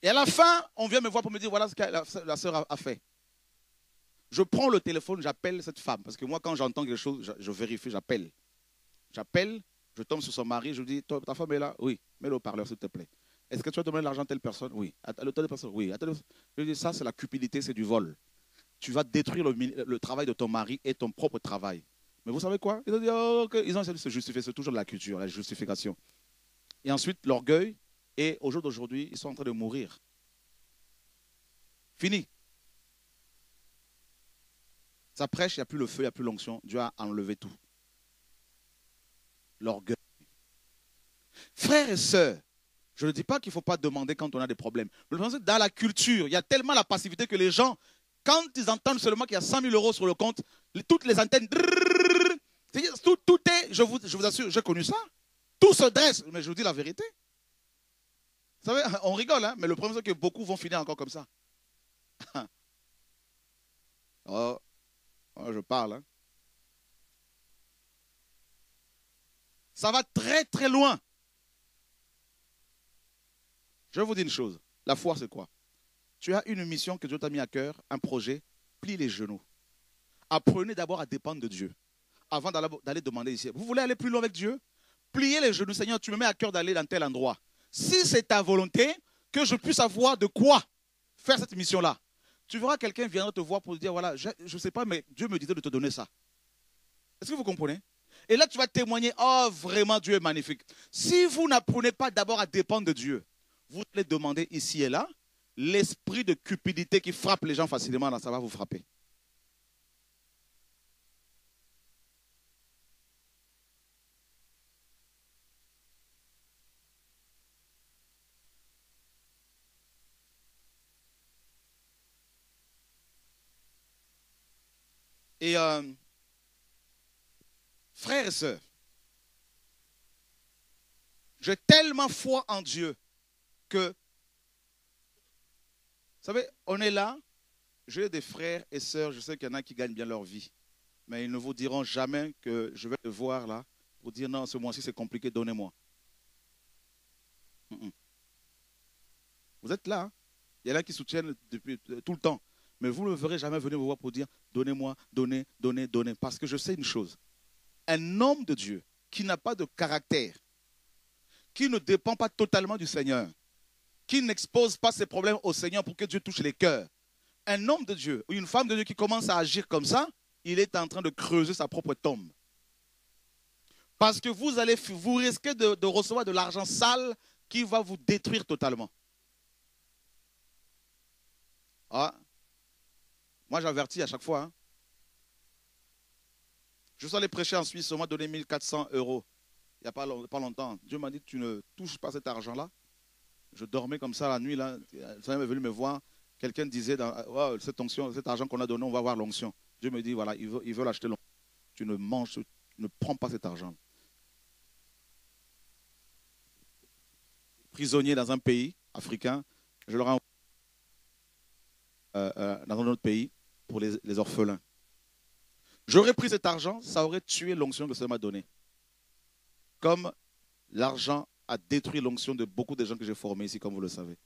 Et à la fin, on vient me voir pour me dire voilà ce que la, la soeur a fait. Je prends le téléphone, j'appelle cette femme. Parce que moi, quand j'entends quelque chose, je, vérifie, j'appelle. J'appelle, je tombe sur son mari, je dis Ta femme est là? Oui, mets-le au parleur, s'il te plaît. Est-ce que tu as donné l'argent à telle personne? Oui. À telle personne? Oui. Je dis Ça, c'est la cupidité, c'est du vol. Tu vas détruire le, travail de ton mari et ton propre travail. Mais vous savez quoi? Ils ont oh, ont essayé de se justifier. C'est toujours de la culture, la justification. Et ensuite, l'orgueil. Et au jour d'aujourd'hui, ils sont en train de mourir. Fini. Ça prêche, il n'y a plus le feu, il n'y a plus l'onction. Dieu a enlevé tout. L'orgueil. Frères et sœurs, je ne dis pas qu'il ne faut pas demander quand on a des problèmes. Mais dans la culture, il y a tellement la passivité que les gens, quand ils entendent seulement qu'il y a 100 000 euros sur le compte, toutes les antennes, tout, est, je vous, assure, j'ai connu ça. Tout se dresse, mais je vous dis la vérité. Vous savez, on rigole, mais le problème c'est que beaucoup vont finir encore comme ça. oh, je parle. Ça va très très loin. Je vous dis une chose. La foi, c'est quoi Tu as une mission que Dieu t'a mis à cœur, un projet, plie les genoux. Apprenez d'abord à dépendre de Dieu avant d'aller demander ici. Vous voulez aller plus loin avec Dieu? Pliez les genoux, Seigneur, tu me mets à cœur d'aller dans tel endroit. Si c'est ta volonté, que je puisse avoir de quoi faire cette mission-là. Tu verras quelqu'un viendra te voir pour te dire, voilà, je ne sais pas, mais Dieu me disait de te donner ça. Est-ce que vous comprenez? Et là, tu vas témoigner, oh, vraiment, Dieu est magnifique. Si vous n'apprenez pas d'abord à dépendre de Dieu, vous allez demander ici et là, l'esprit de cupidité qui frappe les gens facilement, là, ça va vous frapper. Et euh, frères et sœurs, j'ai tellement foi en Dieu que, savez, on est là, j'ai des frères et sœurs, je sais qu'il y en a qui gagnent bien leur vie, mais ils ne vous diront jamais que je vais te voir là pour dire non, ce mois-ci c'est compliqué, donnez-moi. Vous êtes là, hein. il y en a qui soutiennent depuis tout le temps. Mais vous ne verrez jamais venir me voir pour dire donnez-moi, donnez, donnez, donnez. Parce que je sais une chose. Un homme de Dieu qui n'a pas de caractère, qui ne dépend pas totalement du Seigneur, qui n'expose pas ses problèmes au Seigneur pour que Dieu touche les cœurs, un homme de Dieu ou une femme de Dieu qui commence à agir comme ça, il est en train de creuser sa propre tombe. Parce que vous allez, vous risquez de, recevoir de l'argent sale qui va vous détruire totalement. Ah, moi, j'avertis à chaque fois. Hein. Je suis allé prêcher en Suisse, on m'a donné 1400 euros il n'y a pas, longtemps. Dieu m'a dit Tu ne touches pas cet argent-là. Je dormais comme ça la nuit. Là. Le Seigneur est venu me voir. Quelqu'un disait dans, cette onction, cet argent qu'on a donné, on va voir l'onction. Dieu me dit Voilà, ils veulent, acheter l'onction. Tu ne manges, tu ne prends pas cet argent. Prisonnier dans un pays africain, je leur ai euh, euh, dans un autre pays pour les, orphelins. J'aurais pris cet argent, ça aurait tué l'onction que ça m'a donné. Comme l'argent a détruit l'onction de beaucoup de gens que j'ai formés ici, comme vous le savez.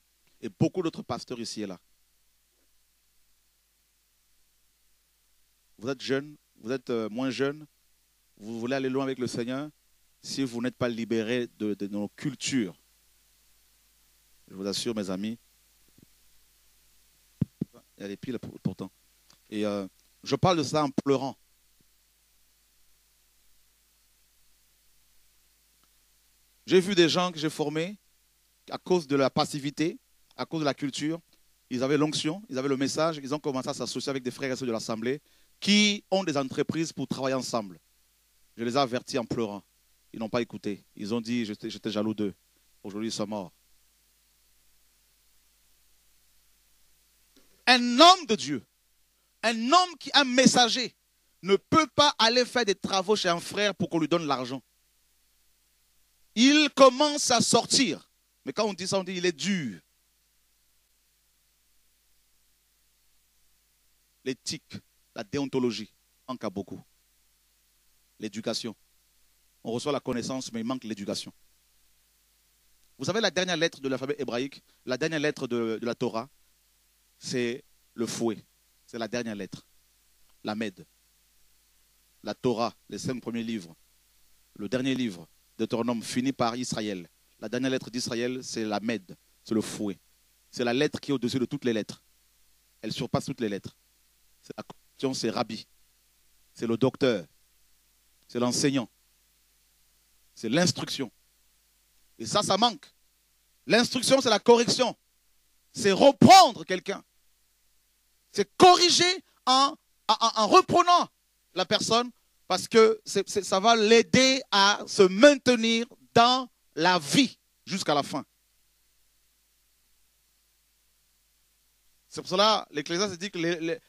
Et beaucoup d'autres pasteurs ici et là. Vous êtes jeune, vous êtes euh, moins jeune, vous voulez aller loin avec le Seigneur, si vous n'êtes pas libéré de, nos cultures, je vous assure, mes amis, il y a des piles pourtant. Et euh, je parle de ça en pleurant. J'ai vu des gens que j'ai formés à cause de la passivité, à cause de la culture. Ils avaient l'onction, ils avaient le message, ils ont commencé à s'associer avec des frères et sœurs de l'Assemblée qui ont des entreprises pour travailler ensemble. Je les ai avertis en pleurant. Ils n'ont pas écouté. Ils ont dit, j'étais jaloux d'eux. Aujourd'hui, ils sont morts. Un homme de Dieu un homme qui, un messager, ne peut pas aller faire des travaux chez un frère pour qu'on lui donne l'argent. Il commence à sortir. Mais quand on dit ça, on dit il est dur. L'éthique, la déontologie manque à beaucoup. L'éducation. On reçoit la connaissance, mais il manque l'éducation. Vous savez, la dernière lettre de l'alphabet hébraïque, la dernière lettre de, de la Torah, c'est le fouet. C'est la dernière lettre. La Mède. La Torah, les cinq premiers livres. Le dernier livre, Deutéronome, fini par Israël. La dernière lettre d'Israël, c'est la Mède. C'est le fouet. C'est la lettre qui est au-dessus de toutes les lettres. Elle surpasse toutes les lettres. C'est la correction, c'est Rabbi. C'est le docteur. C'est l'enseignant. C'est l'instruction. Et ça, ça manque. L'instruction, c'est la correction. C'est reprendre quelqu'un. C'est corriger en, en, reprenant la personne parce que ça va l'aider à se maintenir dans la vie jusqu'à la fin. C'est pour cela, l'Ecclésiaste dit que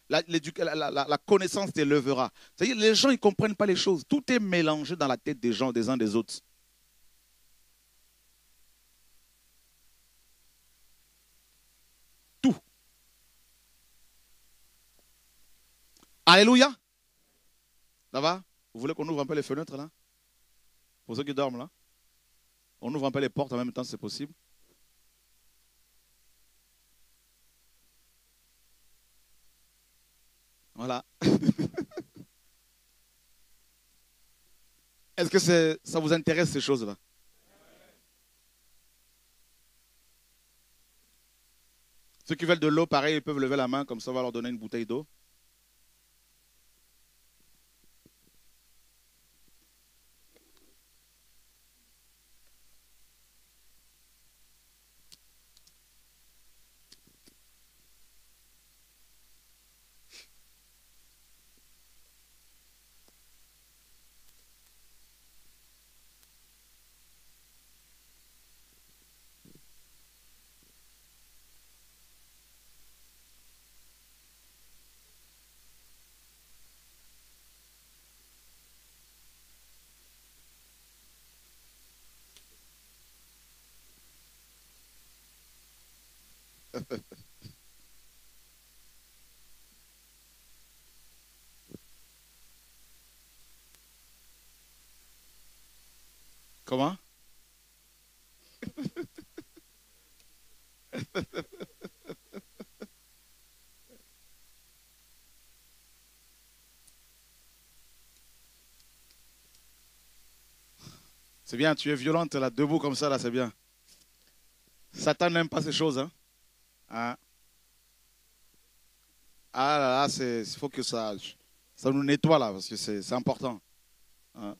la, connaissance t'élèvera. C'est-à-dire les gens, ne comprennent pas les choses. Tout est mélangé dans la tête des gens, des uns des autres. Alléluia. Ça va? Vous voulez qu'on ouvre un peu les fenêtres là? Pour ceux qui dorment là? On ouvre un peu les portes en même temps c'est possible. Voilà. Est-ce que ça vous intéresse ces choses-là? Ceux qui veulent de l'eau, pareil, ils peuvent lever la main, comme ça on va leur donner une bouteille d'eau. Comment? C'est bien, tu es violente là, debout comme ça, là, c'est bien. Satan n'aime pas ces choses, hein. Ah, ah là là, il faut que ça, nous nettoie là, parce que c'est important. Hein.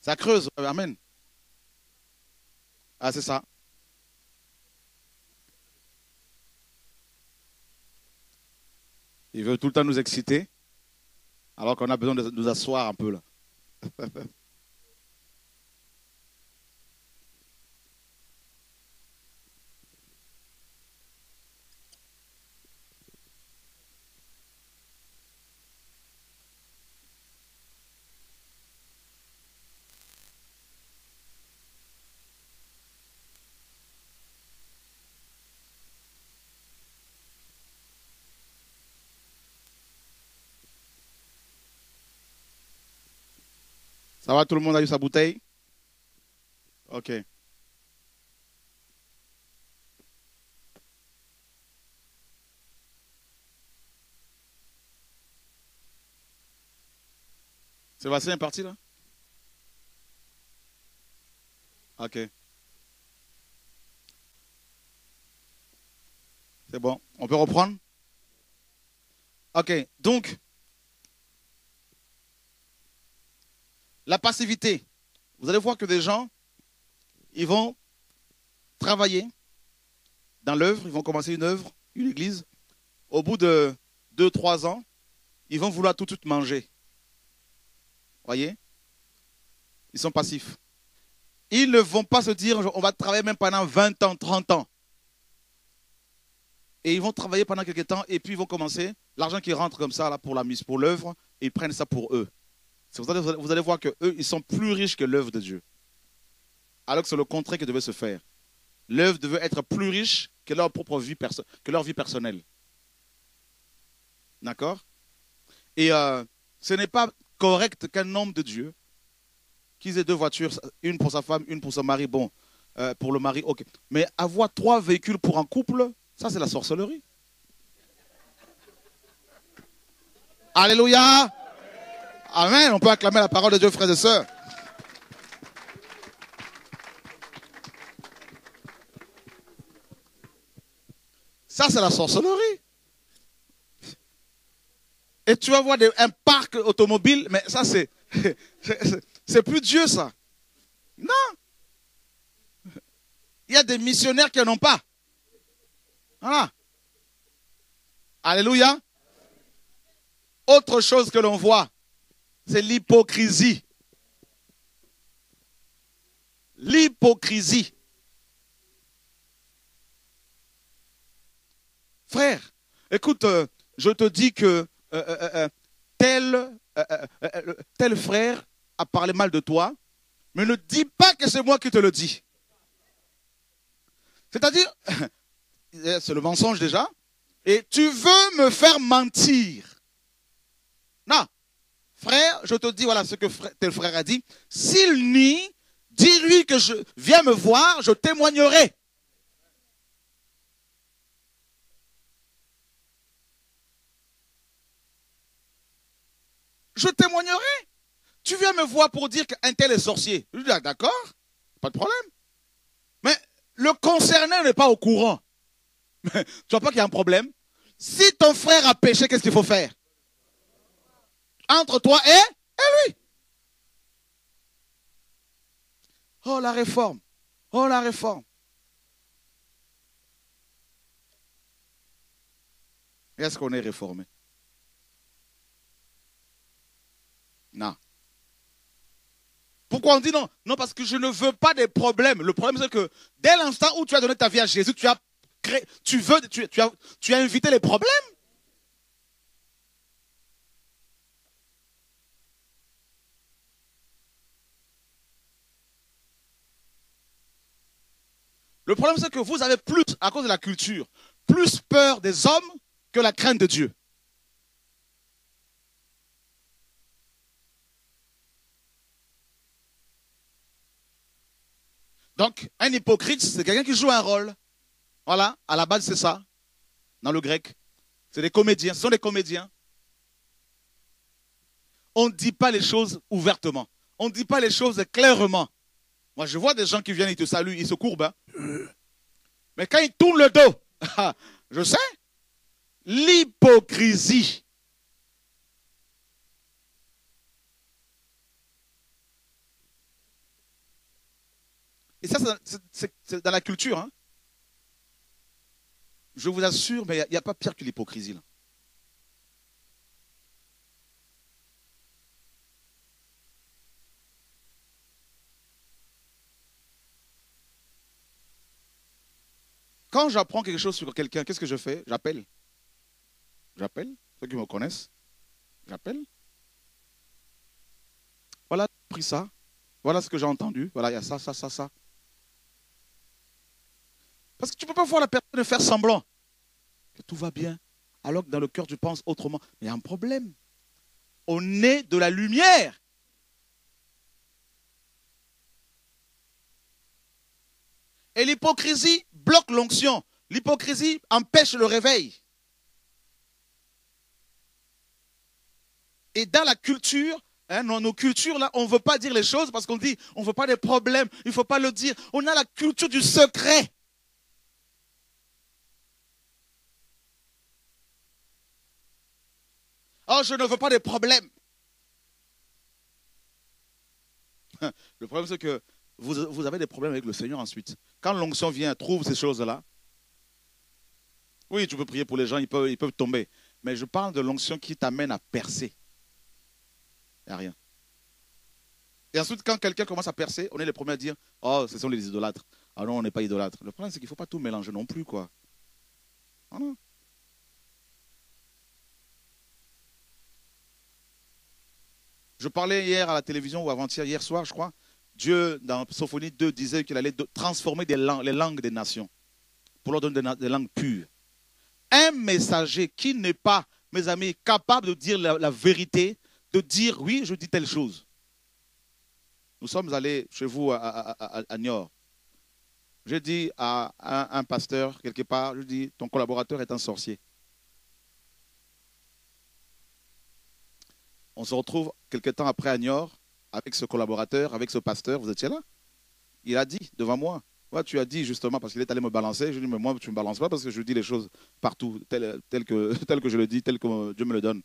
Ça creuse, amen. Ah, c'est ça. Il veut tout le temps nous exciter, alors qu'on a besoin de nous asseoir un peu là. Tout le monde a eu sa bouteille? Ok. Sébastien est parti là? Ok. C'est bon. On peut reprendre? Ok. Donc, La passivité. Vous allez voir que des gens, ils vont travailler dans l'œuvre, ils vont commencer une œuvre, une église. Au bout de deux, trois ans, ils vont vouloir tout de suite manger. Voyez? Ils sont passifs. Ils ne vont pas se dire, on va travailler même pendant 20 ans, 30 ans. Et ils vont travailler pendant quelques temps et puis ils vont commencer. L'argent qui rentre comme ça là, pour la mise, pour l'œuvre, ils prennent ça pour eux. Vous allez, voir qu'eux, ils sont plus riches que l'œuvre de Dieu. Alors que c'est le contraire qui devait se faire. L'œuvre devait être plus riche que leur propre vie, personnelle. D'accord? Et euh, ce n'est pas correct qu'un homme de Dieu, qu'ils ait deux voitures, une pour sa femme, une pour son mari, bon, euh, pour le mari, ok. Mais avoir trois véhicules pour un couple, ça c'est la sorcellerie. Alléluia Amen. On peut acclamer la parole de Dieu, frères et sœurs. Ça, c'est la sorcellerie. Et tu vas voir un parc automobile, mais ça, c'est, c'est plus Dieu, ça. Non. Il y a des missionnaires qui n'en ont pas. Voilà. Alléluia. Autre chose que l'on voit, c'est l'hypocrisie. L'hypocrisie. Frère, écoute, euh, je te dis que euh, euh, tel, tel frère a parlé mal de toi, mais ne dis pas que c'est moi qui te le dis. C'est-à-dire, c'est le mensonge déjà, et tu veux me faire mentir frère, je te dis, voilà ce que tel frère a dit. S'il nie, dis-lui que je viens me voir, je témoignerai. Je témoignerai. Tu viens me voir pour dire qu'un tel est sorcier. Je dis, ah, d'accord, pas de problème. Mais le concerné n'est pas au courant. tu vois pas qu'il y a un problème? Si ton frère a péché, qu'est-ce qu'il faut faire? Entre toi et, et lui. Oh, la réforme. Oh, la réforme. Est-ce qu'on est réformé? Non. Pourquoi on dit non? Non, parce que je ne veux pas des problèmes. Le problème, c'est que dès l'instant où tu as donné ta vie à Jésus, tu as créé, tu veux, tu, as, tu as invité les problèmes. Le problème, c'est que vous avez plus, à cause de la culture, plus peur des hommes que la crainte de Dieu. Donc, un hypocrite, c'est quelqu'un qui joue un rôle. Voilà, à la base, c'est ça, dans le grec. C'est des comédiens, ce sont des comédiens. On ne dit pas les choses ouvertement. On ne dit pas les choses clairement. Moi, je vois des gens qui viennent, ils te saluent, ils se courbent. Hein. Mais quand ils tournent le dos, je sais, l'hypocrisie. Et ça, c'est dans la culture. Hein. Je vous assure, mais il n'y a, a, pas pire que l'hypocrisie. Quand j'apprends quelque chose sur quelqu'un, qu'est-ce que je fais? J'appelle. J'appelle. Ceux qui me connaissent, j'appelle. Voilà, j'ai pris ça. Voilà ce que j'ai entendu. Voilà, il y a ça, ça, ça, ça. Parce que tu ne peux pas voir la personne faire semblant que tout va bien, alors que dans le cœur tu penses autrement. Mais il y a un problème. On est de la lumière. Et l'hypocrisie bloque l'onction. L'hypocrisie empêche le réveil. Et dans la culture, hein, dans nos cultures, là, on ne veut pas dire les choses parce qu'on dit, on ne veut pas des problèmes, il ne faut pas le dire. On a la culture du secret. Oh, je ne veux pas des problèmes. Le problème, c'est que vous, avez des problèmes avec le Seigneur ensuite. Quand l'onction vient, trouve ces choses-là. Oui, tu peux prier pour les gens, ils peuvent, tomber. Mais je parle de l'onction qui t'amène à percer. Il n'y a rien. Et ensuite, quand quelqu'un commence à percer, on est les premiers à dire Oh, ce sont les idolâtres. Ah non, on n'est pas idolâtres. Le problème, c'est qu'il ne faut pas tout mélanger non plus, quoi. Je parlais hier à la télévision ou avant-hier, hier soir, je crois. Dieu, dans Sophonie 2, disait qu'il allait transformer les langues des nations pour leur donner des langues pures. Un messager qui n'est pas, mes amis, capable de dire la, vérité, de dire oui, je dis telle chose. Nous sommes allés chez vous à, Niort. J'ai dit à un, pasteur, quelque part, je dis, ton collaborateur est un sorcier. On se retrouve quelque temps après à Niort avec ce collaborateur, avec ce pasteur. Vous étiez là Il a dit devant moi. tu as dit justement parce qu'il est allé me balancer. Je lui ai dit, mais moi, tu ne me balances pas parce que je dis les choses partout, telles, que, que je le dis, telles que Dieu me le donne.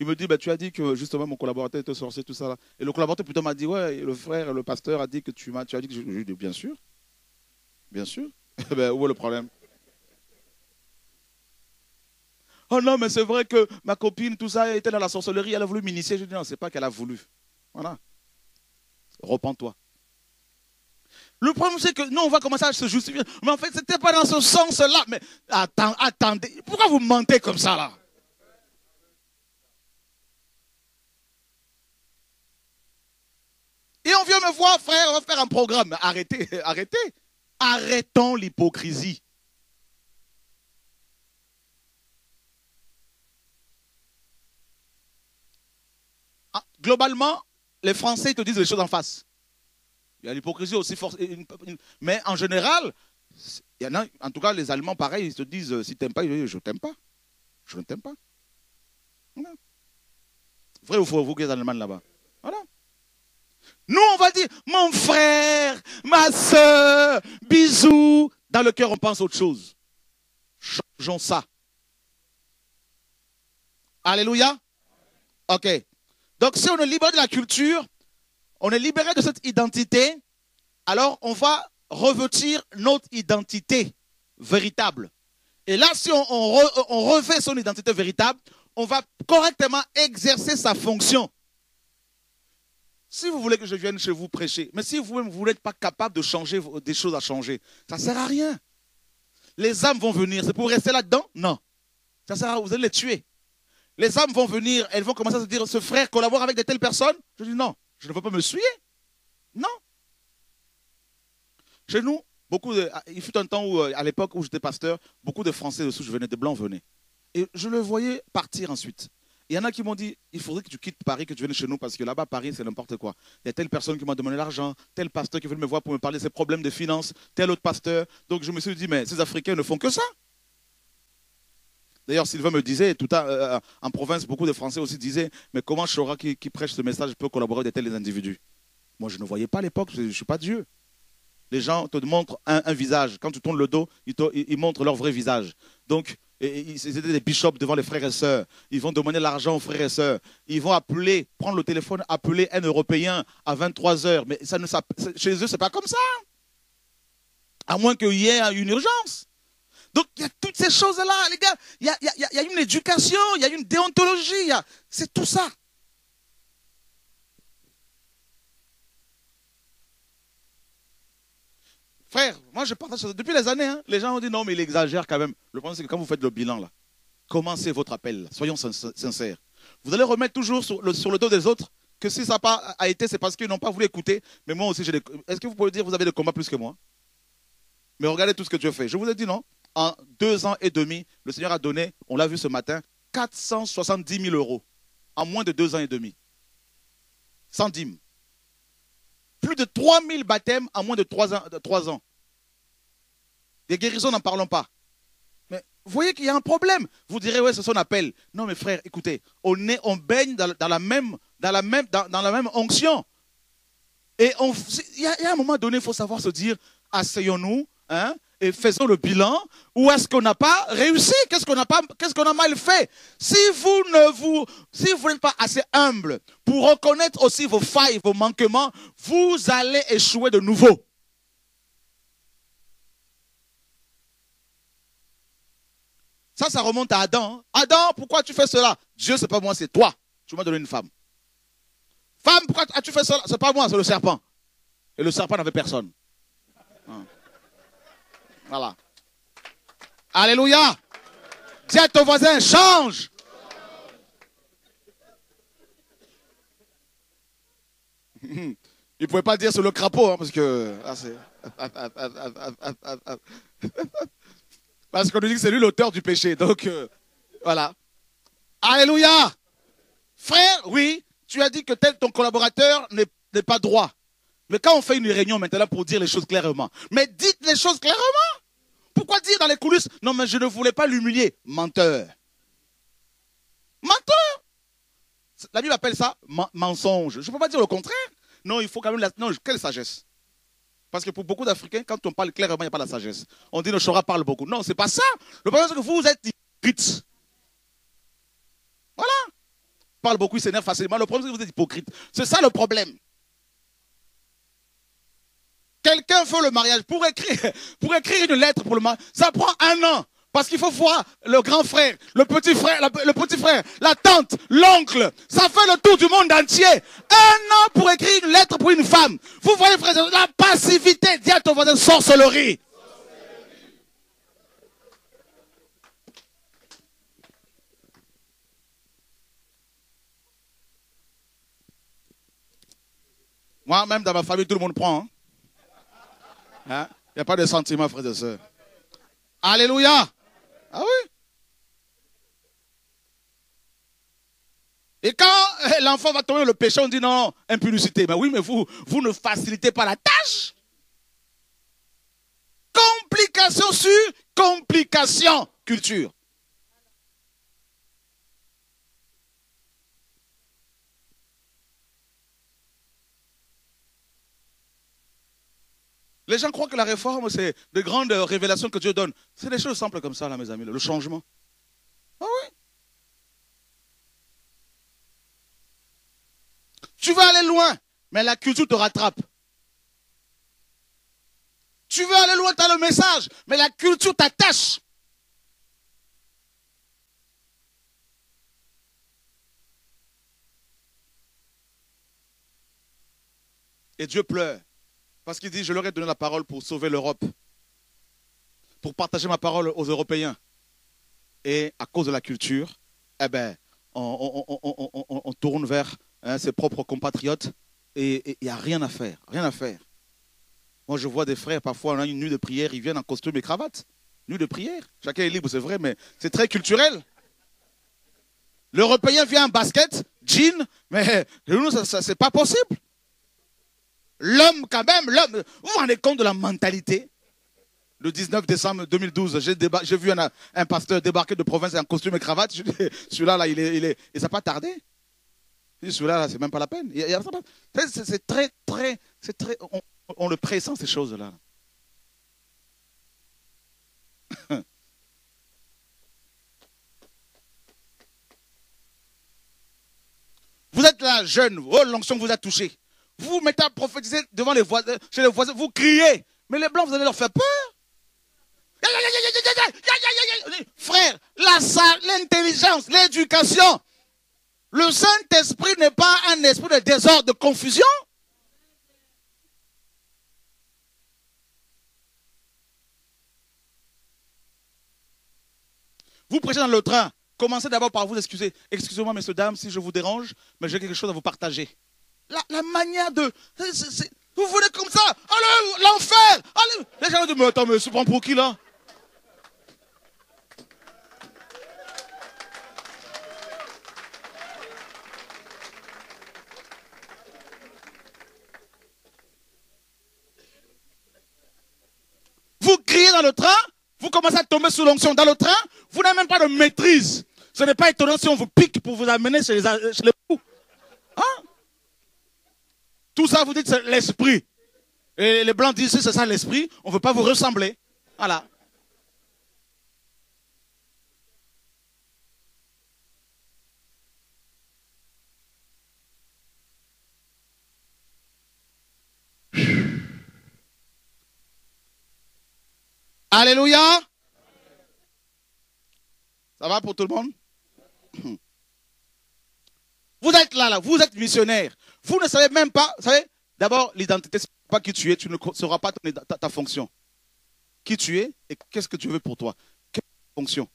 Il me dit, bah, tu as dit que justement mon collaborateur était sorcier, tout ça. Et le collaborateur plutôt m'a dit, ouais, le frère, le pasteur a dit que tu m'as, tu as dit je, je dit, bien sûr, bien sûr. ben, où est le problème? Oh non, mais c'est vrai que ma copine, tout ça, était dans la sorcellerie, elle a voulu m'initier. Je dis, non, c'est pas qu'elle a voulu. Voilà. Repends-toi. Le problème, c'est que nous, on va commencer à se justifier. Mais en fait, ce n'était pas dans ce sens-là. Mais attendez, pourquoi vous mentez comme ça, là? Et on vient me voir, frère, on va faire un programme. Arrêtez, arrêtez. Arrêtons l'hypocrisie. Ah, globalement, les Français te disent les choses en face. Il y a l'hypocrisie aussi forte. Mais en général, en tout cas, les Allemands, pareil, ils te disent euh, si tu n'aimes pas, je ne t'aime pas. Je ne t'aime pas. Vrai ou faux, vous qui êtes Allemagne là-bas Voilà. Nous, on va dire, mon frère, ma soeur, bisous. Dans le cœur, on pense autre chose. Changeons ça. Alléluia. Ok. Donc, si on est libéré de la culture, on est libéré de cette identité, alors on va revêtir notre identité véritable. Et là, si on, refait son identité véritable, on va correctement exercer sa fonction. Si vous voulez que je vienne chez vous prêcher, mais si vous-même vous n'êtes pas capable de changer des choses à changer, ça ne sert à rien. Les âmes vont venir, c'est pour rester là-dedans? Non. Ça sert à vous allez les tuer. Les âmes vont venir, elles vont commencer à se dire, ce frère collabore avec de telles personnes. Je dis non, je ne veux pas me suyer. Non. Chez nous, beaucoup de, il fut un temps où, euh, à l'époque où j'étais pasteur, beaucoup de Français de souche venaient, de Blancs venaient. Et je le voyais partir ensuite. Il y en a qui m'ont dit, il faudrait que tu quittes Paris, que tu viennes chez nous, parce que là-bas, Paris, c'est n'importe quoi. Il y a telle personne qui m'a demandé l'argent, tel pasteur qui veut me voir pour me parler de ses problèmes de finances, tel autre pasteur. Donc je me suis dit, mais ces Africains ne font que ça. D'ailleurs, Sylvain me disait, tout à, euh, en province, beaucoup de Français aussi disaient, mais comment Chora qui, prêche ce message peut collaborer avec tels individus? Moi, je ne voyais pas à l'époque, je ne suis pas Dieu. Les gens te montrent un, visage. Quand tu tournes le dos, ils, montrent leur vrai visage. Donc, ils étaient des bishops devant les frères et sœurs. Ils vont demander l'argent aux frères et sœurs. Ils vont appeler, prendre le téléphone, appeler un Européen à 23 heures. Mais ça ne, chez eux, ce n'est pas comme ça. À moins qu'il y ait une urgence. Donc, il y a toutes ces choses-là, les gars. Il y a, une éducation, il y a une déontologie. C'est tout ça. Frère, moi je partage ça. Depuis les années, hein, les gens ont dit non, mais il exagère quand même. Le problème, c'est que quand vous faites le bilan, là, commencez votre appel. Soyons sincères. Vous allez remettre toujours sur le, dos des autres que si ça pas été, c'est parce qu'ils n'ont pas voulu écouter. Mais moi aussi, j'ai des... Est-ce que vous pouvez dire que vous avez des combats plus que moi? Mais regardez tout ce que Dieu fait. Je vous ai dit non? En deux ans et demi, le Seigneur a donné, on l'a vu ce matin, 470 000 euros. En moins de deux ans et demi. Sans dîmes. Plus de 3000 baptêmes en moins de 3 ans. ans. Des guérisons, n'en parlons pas. Mais vous voyez qu'il y a un problème. Vous direz, ouais, c'est son appel. Non, mes frères, écoutez, on, est, on baigne dans, la même, dans, la même, dans, la même onction. Et il y, a un moment donné, il faut savoir se dire, asseyons-nous, hein, et faisons le bilan. Où est-ce qu'on n'a pas réussi? Qu'est-ce qu'on a pas, mal fait? Si vous ne vous, si vous n'êtes pas assez humble pour reconnaître aussi vos failles, vos manquements, vous allez échouer de nouveau. Ça, ça remonte à Adam. Adam, pourquoi tu fais cela? Dieu, c'est pas moi, c'est toi. Tu m'as donné une femme. Femme, pourquoi as-tu fait cela? C'est pas moi, c'est le serpent. Et le serpent n'avait personne. Voilà. Alléluia. Dis à ton voisin, change. Il ne pouvait pas dire sur le crapaud, hein, parce que. Ah, parce qu'on nous dit que c'est lui l'auteur du péché. Donc, euh, voilà. Alléluia. Frère, oui, tu as dit que tel ton collaborateur n'est pas droit. Mais quand on fait une réunion maintenant pour dire les choses clairement, mais dites les choses clairement. Pourquoi dire dans les coulisses Non, mais je ne voulais pas l'humilier? Menteur. Menteur. La Bible appelle ça mensonge. Je ne peux pas dire le contraire. Non, il faut quand même la... Non, quelle sagesse? Parce que pour beaucoup d'Africains, quand on parle clairement, il n'y a pas la sagesse. On dit le Chora parle beaucoup. Non, ce n'est pas ça. Le problème, c'est que vous, êtes hypocrite. Voilà. parle beaucoup, il s'énerve facilement. Le problème, c'est que vous êtes hypocrite. C'est ça le problème. Quelqu'un fait le mariage pour écrire, une lettre pour le mariage. Ça prend un an. Parce qu'il faut voir le grand frère, le petit frère, la tante, l'oncle. Ça fait le tour du monde entier. Un an pour écrire une lettre pour une femme. Vous voyez, frère, la passivité. Dis à ton voisin, sorcellerie. Moi, même dans ma famille, tout le monde prend. Hein. Il hein? n'y a pas de sentiment, frères et sœurs. Alléluia. Ah oui? Et quand l'enfant va tomber le péché, on dit non, impudicité. Mais oui, mais vous, vous ne facilitez pas la tâche. Complication sur complication, culture. Les gens croient que la réforme, c'est de grandes révélations que Dieu donne. C'est des choses simples comme ça, là, mes amis, le changement. Ah oui. Tu veux aller loin, mais la culture te rattrape. Tu veux aller loin, tu as le message, mais la culture t'attache. Et Dieu pleure. Parce qu'il dit, je leur ai donné la parole pour sauver l'Europe, pour partager ma parole aux Européens. Et à cause de la culture, eh ben, on, tourne vers hein, ses propres compatriotes et il n'y a rien à faire, rien à faire. Moi, je vois des frères, parfois, on a une nuit de prière, ils viennent en costume et cravate. Nuit de prière. Chacun est libre, c'est vrai, mais c'est très culturel. L'Européen vient en basket, jean, mais nous, ça, c'est pas possible. L'homme, quand même, l'homme, vous vous rendez compte de la mentalité? Le 19 décembre 2012, j'ai vu un, pasteur débarquer de province en costume et cravate. Celui-là, là, il est, il n'a pas tardé. Celui-là, là, c'est même pas la peine. C'est très, très, c'est très, on, le pressent, ces choses-là. Vous êtes là, jeune, oh, l'onction vous a touché. Vous vous mettez à prophétiser devant les voisins, chez les voisins, vous criez. Mais les blancs, vous allez leur faire peur. Frère, la l'intelligence, l'éducation. Le Saint-Esprit n'est pas un esprit de désordre, de confusion. Vous prêchez dans le train. Commencez d'abord par vous excuser. Excusez-moi, messieurs, dames, si je vous dérange, mais j'ai quelque chose à vous partager. La, manière de. vous venez comme ça. Allez, l'enfer. Allez. Les gens disent, mais attends, mais se prend pour qui là? Vous criez dans le train, vous commencez à tomber sous l'onction dans le train, vous n'avez même pas de maîtrise. Ce n'est pas étonnant si on vous pique pour vous amener chez les, chez les. Hein? Tout ça, vous dites, c'est l'esprit. Et les blancs disent, c'est ça l'esprit, on ne veut pas vous ressembler. Voilà. Alléluia. Ça va pour tout le monde? Vous êtes là, là, vous êtes missionnaire. Vous ne savez même pas, vous savez, d'abord, l'identité, ce n'est pas qui tu es, tu ne sauras pas ta, fonction. Qui tu es et qu'est-ce que tu veux pour toi Quelle fonction?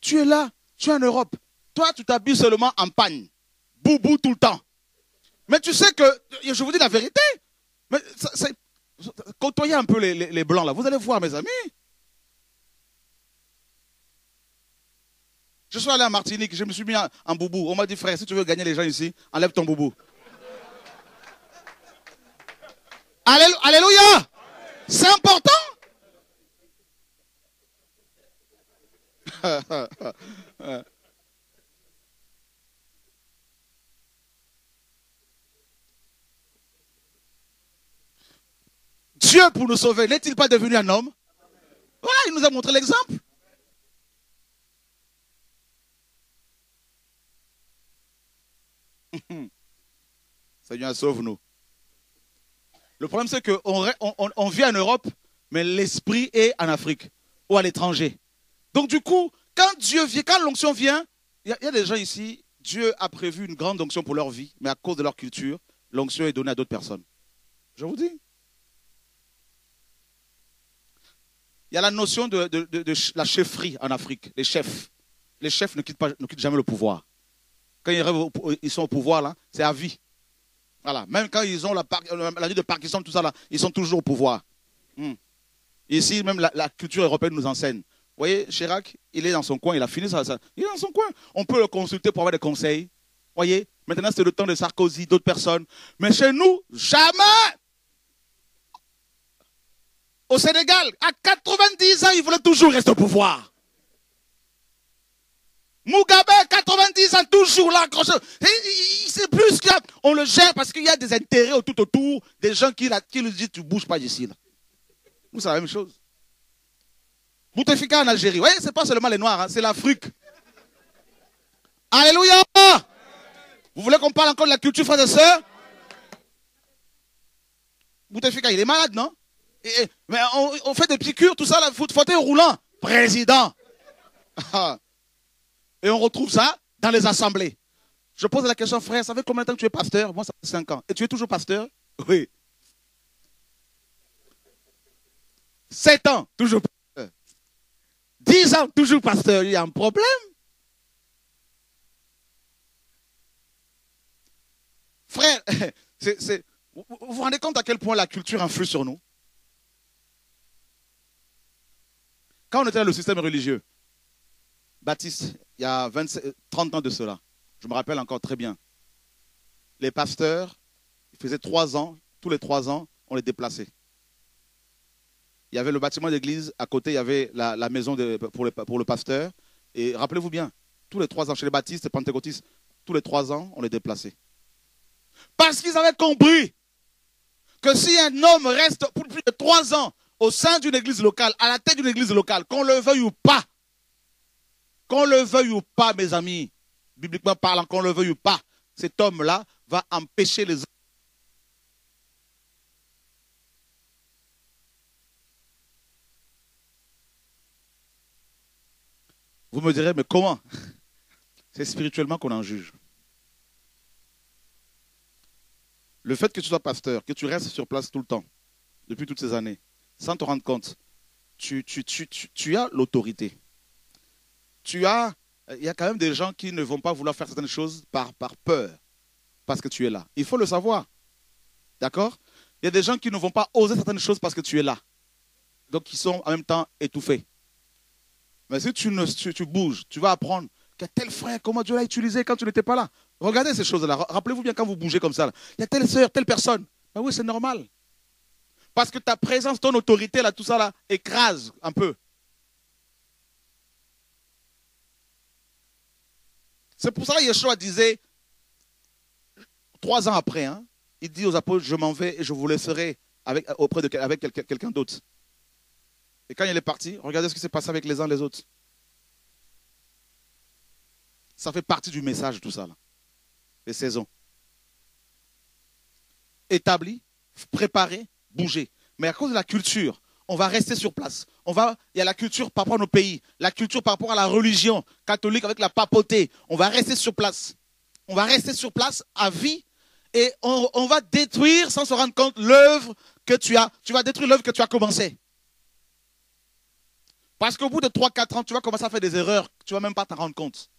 Tu es là, tu es en Europe. Toi, tu t'habilles seulement en pagne. Boubou tout le temps. Mais tu sais que, je vous dis la vérité, mais côtoyez un peu les blancs là, vous allez voir mes amis. Je suis allé à Martinique, je me suis mis en, boubou. On m'a dit, frère, si tu veux gagner les gens ici, enlève ton boubou. Alléluia. C'est important. Dieu, pour nous sauver, n'est-il pas devenu un homme? Voilà, il nous a montré l'exemple. Seigneur, sauve-nous. Le problème, c'est qu'on on, vit en Europe, mais l'esprit est en Afrique ou à l'étranger. Donc, du coup, quand Dieu vient, quand l'onction vient, il y, a des gens ici, Dieu a prévu une grande onction pour leur vie, mais à cause de leur culture, l'onction est donnée à d'autres personnes. Je vous dis. Il y a la notion de, la chefferie en Afrique, les chefs. Les chefs ne quittent, pas, ne quittent jamais le pouvoir. Quand ils, sont au pouvoir, là, c'est à vie. Voilà. Même quand ils ont la, la vie de Parkinson, tout ça, là, ils sont toujours au pouvoir. Hmm. Ici, même la, culture européenne nous enseigne. Vous voyez, Chirac, il est dans son coin, il a fini ça, Il est dans son coin. On peut le consulter pour avoir des conseils. Vous voyez, maintenant c'est le temps de Sarkozy, d'autres personnes. Mais chez nous, jamais. Au Sénégal, à 90 ans, il voulait toujours rester au pouvoir. Mugabe, 90 ans, toujours là. C'est plus qu'on le gère parce qu'il y a des intérêts tout autour, des gens qui, qui lui disent tu bouges pas d'ici. Nous, c'est la même chose. Bouteflika en Algérie. Vous voyez, c'est pas seulement les Noirs, hein, c'est l'Afrique. Alléluia! Vous voulez qu'on parle encore de la culture, frères et sœurs? Bouteflika, il est malade, non? mais on, fait des piqûres, tout ça, là, fauteuil roulant. Président. Et on retrouve ça dans les assemblées. Je pose la question, frère, ça fait combien de temps que tu es pasteur? Moi, ça fait 5 ans. Et tu es toujours pasteur? Oui. 7 ans, toujours pasteur. 10 ans, toujours pasteur. Il y a un problème? Frère, vous vous rendez compte à quel point la culture influe sur nous? Quand on était dans le système religieux, Baptiste, il y a 30 ans de cela, je me rappelle encore très bien, les pasteurs, ils faisaient trois ans, tous les trois ans, on les déplaçait. Il y avait le bâtiment d'église, à côté, il y avait la, maison pour, le pasteur. Et rappelez-vous bien, tous les trois ans, chez les baptistes et pentecôtistes, tous les trois ans, on les déplaçait. Parce qu'ils avaient compris que si un homme reste pour plus de trois ans au sein d'une église locale, à la tête d'une église locale, qu'on le veuille ou pas, qu'on le veuille ou pas, mes amis, bibliquement parlant, qu'on le veuille ou pas, cet homme-là va empêcher les. Vous me direz, mais comment? C'est spirituellement qu'on en juge. Le fait que tu sois pasteur, que tu restes sur place tout le temps, depuis toutes ces années, sans te rendre compte, tu, tu as l'autorité. Tu as il y a quand même des gens qui ne vont pas vouloir faire certaines choses par, peur, parce que tu es là. Il faut le savoir. D'accord? Il y a des gens qui ne vont pas oser certaines choses parce que tu es là. Donc, ils sont en même temps étouffés. Mais si tu, ne, tu, bouges, tu vas apprendre que tel frère, comment Dieu l'a utilisé quand tu n'étais pas là. Regardez ces choses-là. Rappelez-vous bien quand vous bougez comme ça. Il y a telle sœur, telle personne. Ben oui, c'est normal. Parce que ta présence, ton autorité, là, tout ça, là, écrase un peu. C'est pour ça que Yeshua disait, trois ans après, hein, il dit aux apôtres, je m'en vais et je vous laisserai avec, auprès avec quelqu'un d'autre. Et quand il est parti, regardez ce qui s'est passé avec les uns les autres. Ça fait partie du message, tout ça, là. les saisons. Établi, préparé, bouger. Mais à cause de la culture, on va rester sur place. On va, il y a la culture par rapport à nos pays, la culture par rapport à la religion catholique avec la papauté. On va rester sur place. On va rester sur place à vie et on, va détruire sans se rendre compte l'œuvre que tu as. Tu vas détruire l'œuvre que tu as commencée. Parce qu'au bout de 3-4 ans, tu vas commencer à faire des erreurs, tu ne vas même pas t'en rendre compte.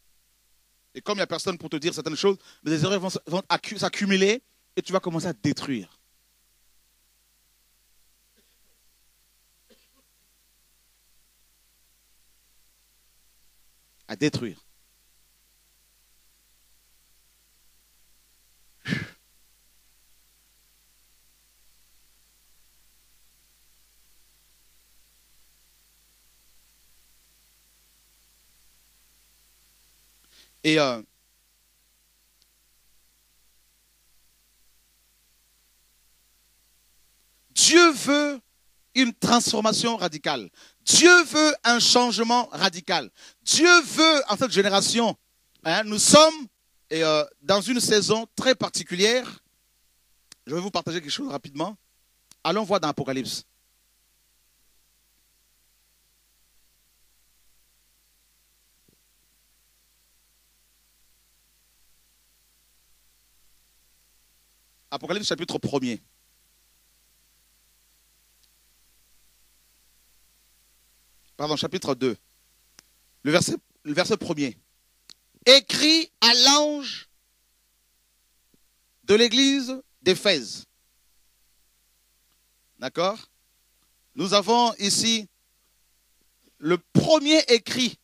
Et comme il n'y a personne pour te dire certaines choses, les erreurs vont s'accumuler et tu vas commencer à détruire. À détruire. Et euh, Dieu veut une transformation radicale. Dieu veut un changement radical. Dieu veut, en cette génération, hein, nous sommes euh, dans une saison très particulière. Je vais vous partager quelque chose rapidement. Allons voir dans l'Apocalypse. Apocalypse chapitre 1er. Pardon, chapitre 2, le verset, le. Écrit à l'ange de l'église d'Éphèse. D'accord? Nous avons ici le premier écrit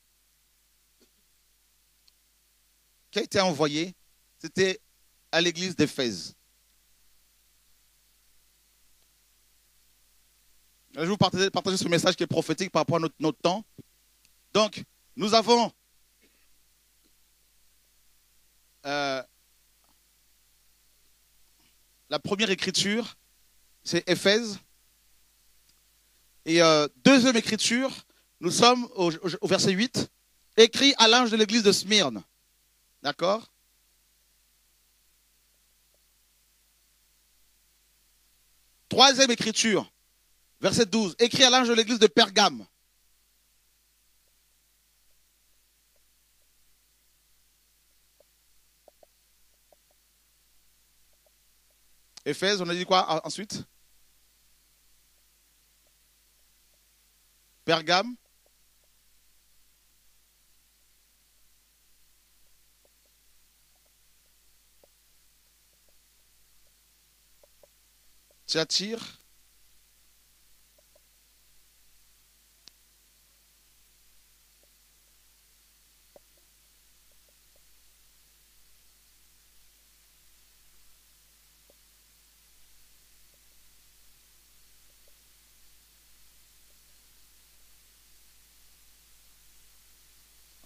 qui a été envoyé, c'était à l'église d'Éphèse. Je vais vous partager, ce message qui est prophétique par rapport à notre, temps. Donc, nous avons euh, la première écriture, c'est Éphèse. Et euh, deuxième écriture, nous sommes au, au verset 8, écrit à l'ange de l'église de Smyrne. D'accord? Troisième écriture, verset 12, écrit à l'ange de l'église de Pergame. Éphèse, on a dit quoi ensuite? Pergame. Thyatire.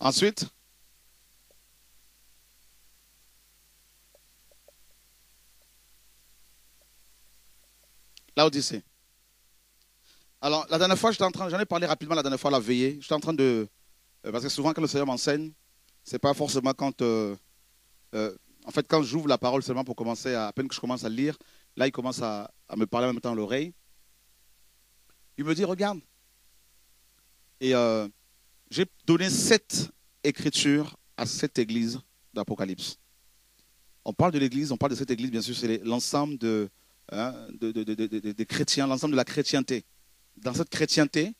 Ensuite, l'Odyssée. Alors, la dernière fois, j'en ai parlé rapidement la dernière fois, la veillée. J'étais en train de. Euh, parce que souvent, quand le Seigneur m'enseigne, c'est pas forcément quand. Euh, euh, en fait, quand j'ouvre la parole seulement pour commencer, à, peine que je commence à lire, là, il commence à, à me parler en même temps à l'oreille. Il me dit Regarde. Et j'ai donné sept écriture à cette église d'Apocalypse. On parle de l'église, on parle de cette église, bien sûr, c'est l'ensemble de, hein, chrétiens, l'ensemble de la chrétienté. Dans cette chrétienté,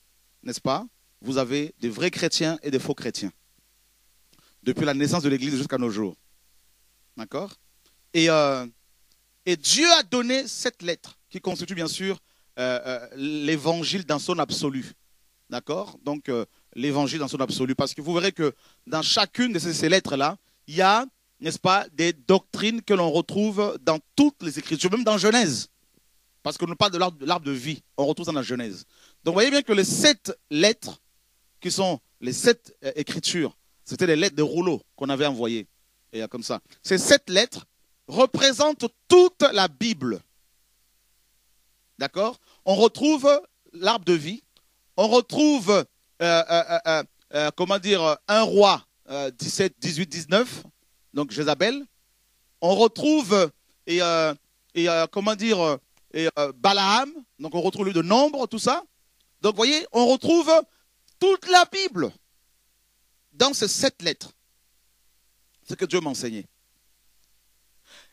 n'est-ce pas, vous avez des vrais chrétiens et des faux chrétiens. Depuis la naissance de l'église jusqu'à nos jours. D'accord? Et, euh, Dieu a donné cette lettre qui constitue bien sûr euh, euh, l'évangile dans son absolu. D'accord? Donc, l'évangile dans son absolu. Parce que vous verrez que dans chacune de ces, lettres-là, il y a, n'est-ce pas, des doctrines que l'on retrouve dans toutes les Écritures, même dans Genèse. Parce qu'on nous parle de l'arbre de vie, on retrouve ça dans la Genèse. Donc, vous voyez bien que les sept lettres, qui sont les sept euh, Écritures, c'était les lettres de rouleaux qu'on avait envoyées. Et comme ça. Ces sept lettres représentent toute la Bible. D'accord? On retrouve l'arbre de vie, on retrouve, euh, euh, euh, comment dire, un roi 17, 18, 19, donc Jézabel. On retrouve, et, et comment dire, Balaam, donc on retrouve le de nombre, tout ça. Donc vous voyez, on retrouve toute la Bible dans ces sept lettres. C'est ce que Dieu m'a enseigné.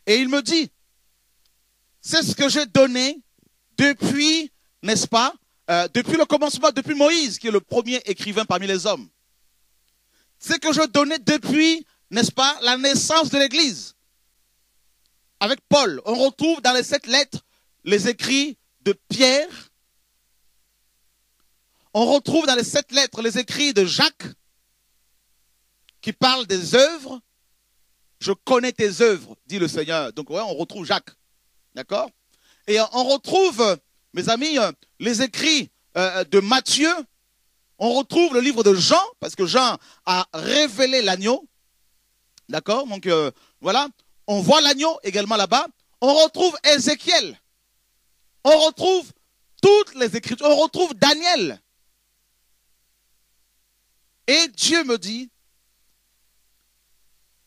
Et il me dit, c'est ce que j'ai donné depuis, n'est-ce pas, euh, depuis le commencement, depuis Moïse, qui est le premier écrivain parmi les hommes. C'est que je donnais depuis, n'est-ce pas, la naissance de l'Église. Avec Paul, on retrouve dans les sept lettres les écrits de Pierre. On retrouve dans les sept lettres les écrits de Jacques, qui parlent des œuvres. Je connais tes œuvres, dit le Seigneur. Donc, ouais, on retrouve Jacques. D'accord? Et on retrouve mes amis, euh, les écrits euh, de Matthieu, on retrouve le livre de Jean, parce que Jean a révélé l'agneau. D'accord? Donc euh, voilà, on voit l'agneau également là-bas. On retrouve Ézéchiel. On retrouve toutes les écritures. On retrouve Daniel. Et Dieu me dit,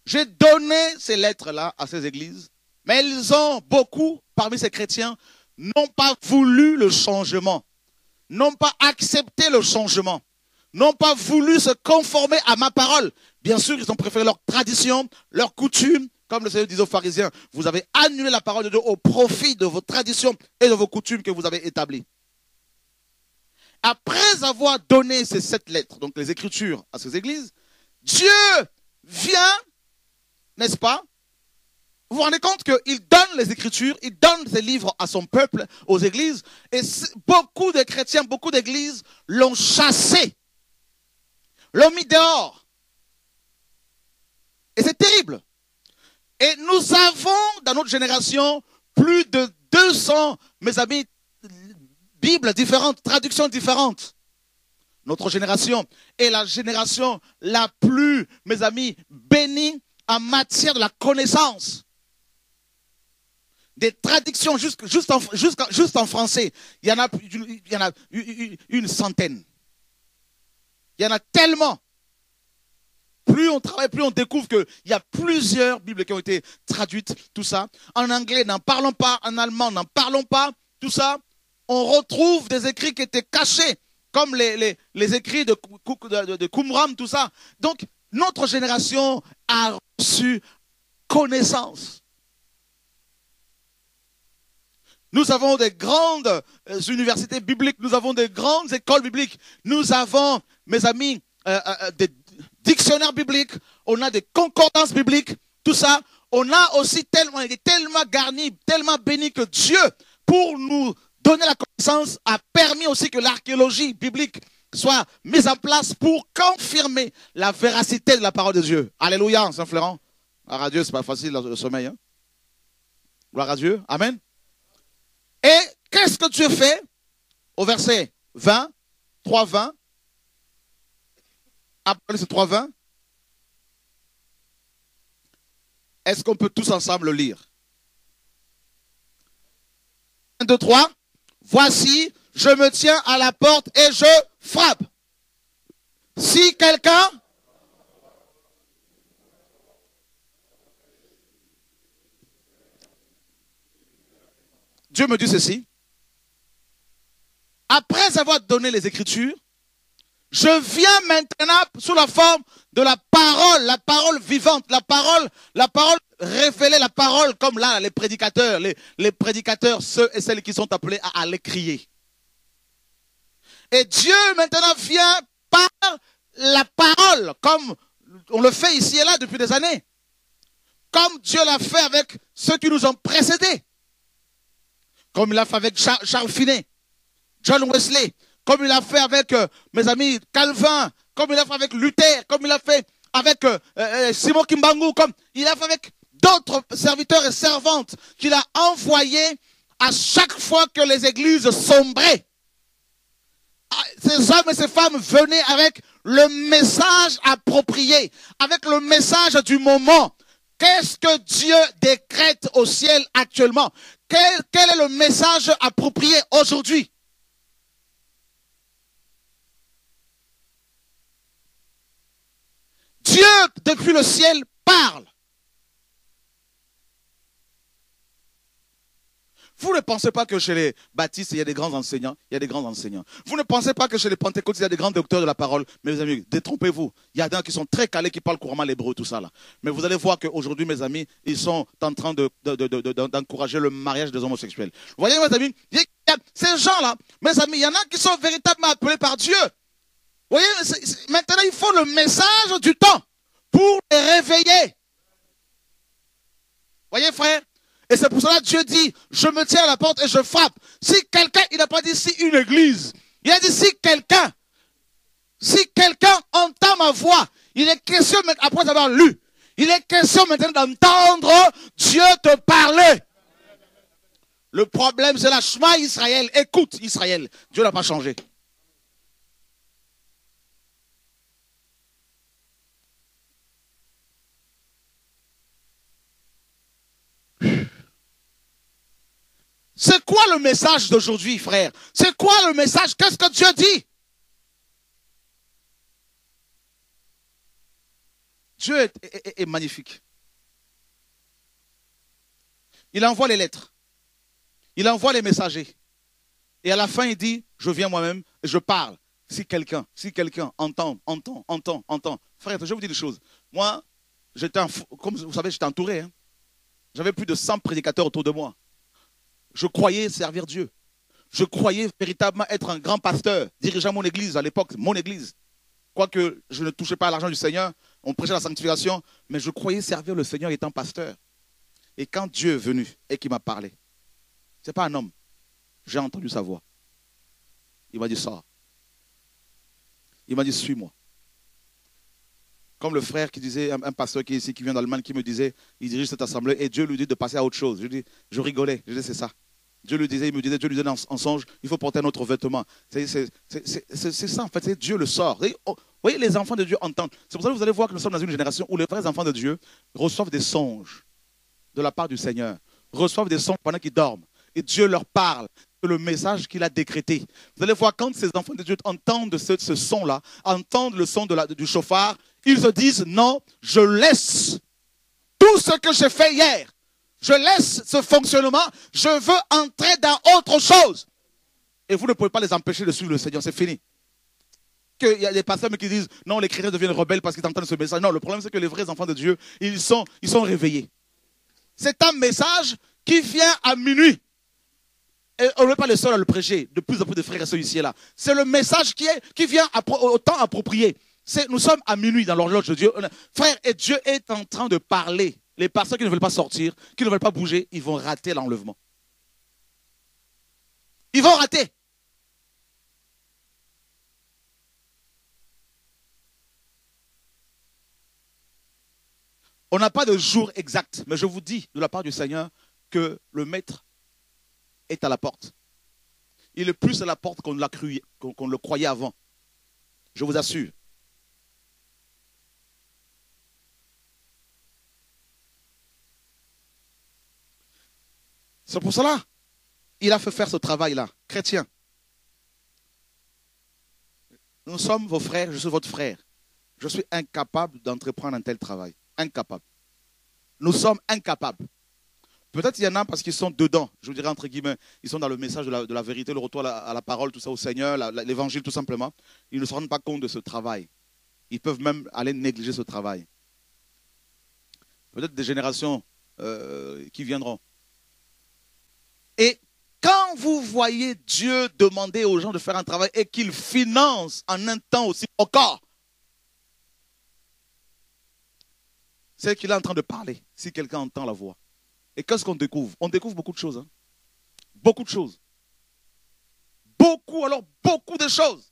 j'ai donné ces lettres-là à ces églises, mais ils ont beaucoup, parmi ces chrétiens, n'ont pas voulu le changement, n'ont pas accepté le changement, n'ont pas voulu se conformer à ma parole. Bien sûr, ils ont préféré leur tradition, leur coutume, comme le Seigneur disait aux pharisiens, vous avez annulé la parole de Dieu au profit de vos traditions et de vos coutumes que vous avez établies. Après avoir donné ces sept lettres, donc les écritures à ces églises, Dieu vient, n'est-ce pas, vous vous rendez compte qu'il donne les Écritures, il donne ses livres à son peuple, aux églises, et beaucoup de chrétiens, beaucoup d'églises l'ont chassé, l'ont mis dehors. Et c'est terrible. Et nous avons dans notre génération plus de 200, mes amis, Bibles différentes, traductions différentes. Notre génération est la génération la plus, mes amis, bénie en matière de la connaissance. Des traductions juste, en, français. Il y en a, une centaine. Il y en a tellement. Plus on travaille, plus on découvre qu'il y a plusieurs Bibles qui ont été traduites, tout ça. En anglais, n'en parlons pas. En allemand, n'en parlons pas. Tout ça. On retrouve des écrits qui étaient cachés, comme les, écrits de, de, tout ça. Donc, notre génération a reçu connaissance. Nous avons des grandes euh, universités bibliques, nous avons des grandes écoles bibliques, nous avons, mes amis, euh, euh, des dictionnaires bibliques, on a des concordances bibliques, tout ça. On a aussi tellement, il est tellement garni, tellement béni que Dieu, pour nous donner la connaissance, a permis aussi que l'archéologie biblique soit mise en place pour confirmer la véracité de la parole de Dieu. Alléluia, Saint-Florent. Gloire à Dieu, c'est pas facile le sommeil. Hein? Gloire à Dieu. Amen. Et qu'est-ce que Dieu fait au verset 20, 3, 20 Après ce 3, 20 Est-ce qu'on peut tous ensemble le lire? 1, 2, 3. Voici, je me tiens à la porte et je frappe. Si quelqu'un Dieu me dit ceci. Après avoir donné les Écritures, je viens maintenant sous la forme de la parole, la parole vivante, la parole, la parole révélée, la parole comme là, les prédicateurs, les, les prédicateurs, ceux et celles qui sont appelés à aller crier. Et Dieu maintenant vient par la parole, comme on le fait ici et là depuis des années. Comme Dieu l'a fait avec ceux qui nous ont précédés comme il a fait avec Charles Finet, John Wesley, comme il a fait avec euh, mes amis Calvin, comme il a fait avec Luther, comme il a fait avec euh, euh, Simon Kimbangu, comme il a fait avec d'autres serviteurs et servantes qu'il a envoyés à chaque fois que les églises sombraient. Ah, ces hommes et ces femmes venaient avec le message approprié, avec le message du moment. Qu'est-ce que Dieu décrète au ciel actuellement? Quel, est le message approprié aujourd'hui? Dieu, depuis le ciel, parle. Vous ne pensez pas que chez les baptistes, il y a des grands enseignants Il y a des grands enseignants. Vous ne pensez pas que chez les pentecôtistes, il y a des grands docteurs de la parole Mes amis, détrompez-vous. Il y a des gens qui sont très calés, qui parlent couramment l'hébreu, tout ça là. Mais vous allez voir qu'aujourd'hui, mes amis, ils sont en train d'encourager le mariage des homosexuels. Vous voyez, mes amis, ces gens-là, mes amis, il y en a qui sont véritablement appelés par Dieu. Vous voyez, maintenant, il faut le message du temps pour les réveiller. Vous voyez, frère et c'est pour cela que Dieu dit, je me tiens à la porte et je frappe. Si quelqu'un, il n'a pas dit si une église. Il a dit si quelqu'un, si quelqu'un entend ma voix, il est question, après avoir lu, il est question maintenant d'entendre Dieu te parler. Le problème, c'est la chemin Israël. Écoute, Israël. Dieu n'a pas changé. C'est quoi le message d'aujourd'hui, frère? C'est quoi le message? Qu'est-ce que Dieu dit? Dieu est, magnifique. Il envoie les lettres. Il envoie les messagers. Et à la fin, il dit, je viens moi-même et je parle. Si quelqu'un, si quelqu'un entend, entend, entend, entend. Frère, je vous dire des choses. Moi, j'étais, comme vous savez, j'étais entouré. Hein. J'avais plus de 100 prédicateurs autour de moi. Je croyais servir Dieu. Je croyais véritablement être un grand pasteur, dirigeant mon église à l'époque, mon église. Quoique je ne touchais pas à l'argent du Seigneur, on prêchait la sanctification, mais je croyais servir le Seigneur étant pasteur. Et quand Dieu est venu et qu'il m'a parlé, ce n'est pas un homme, j'ai entendu sa voix. Il m'a dit, sors. Il m'a dit, suis-moi. Comme le frère qui disait, un, pasteur qui est ici, qui vient d'Allemagne, qui me disait, il dirige cette assemblée et Dieu lui dit de passer à autre chose. Je, dis, je rigolais, je disais, c'est ça. Dieu lui disait, il me disait, Dieu lui disait en, songe, il faut porter un autre vêtement. C'est ça, en fait, c'est Dieu le sort. Oh, vous voyez, les enfants de Dieu entendent. C'est pour ça que vous allez voir que nous sommes dans une génération où les vrais enfants de Dieu reçoivent des songes de la part du Seigneur, reçoivent des sons pendant qu'ils dorment. Et Dieu leur parle. Le message qu'il a décrété. Vous allez voir, quand ces enfants de Dieu entendent ce, ce son-là, entendent le son de la, du chauffard, ils se disent, non, je laisse tout ce que j'ai fait hier. Je laisse ce fonctionnement. Je veux entrer dans autre chose. Et vous ne pouvez pas les empêcher de suivre le Seigneur. C'est fini. Qu'il y a des pasteurs qui disent non, les chrétiens deviennent rebelles parce qu'ils entendent ce message. Non, le problème c'est que les vrais enfants de Dieu, ils sont, ils sont réveillés. C'est un message qui vient à minuit. Et on n'est pas les seuls à le prêcher. De plus en plus de frères et sœurs ici là. C'est le message qui, est, qui vient au temps approprié. Nous sommes à minuit dans l'horloge de Dieu. Frère, et Dieu est en train de parler. Les pasteurs qui ne veulent pas sortir, qui ne veulent pas bouger, ils vont rater l'enlèvement. Ils vont rater. On n'a pas de jour exact, mais je vous dis de la part du Seigneur que le Maître est à la porte. Il est plus à la porte qu'on qu'on le croyait avant. Je vous assure. C'est pour cela il a fait faire ce travail-là. Chrétien, nous sommes vos frères, je suis votre frère. Je suis incapable d'entreprendre un tel travail incapables. Nous sommes incapables. Peut-être il y en a parce qu'ils sont dedans, je vous dirais entre guillemets, ils sont dans le message de la, vérité, le retour à la, parole, tout ça au Seigneur, l'évangile tout simplement. Ils ne se rendent pas compte de ce travail. Ils peuvent même aller négliger ce travail. Peut-être des générations euh, qui viendront. Et quand vous voyez Dieu demander aux gens de faire un travail et qu'il finance en un temps aussi encore, c'est qu'il est en train de parler, si quelqu'un entend la voix. Et qu'est-ce qu'on découvre? On découvre beaucoup de choses. Hein. Beaucoup de choses. Beaucoup, alors beaucoup de choses.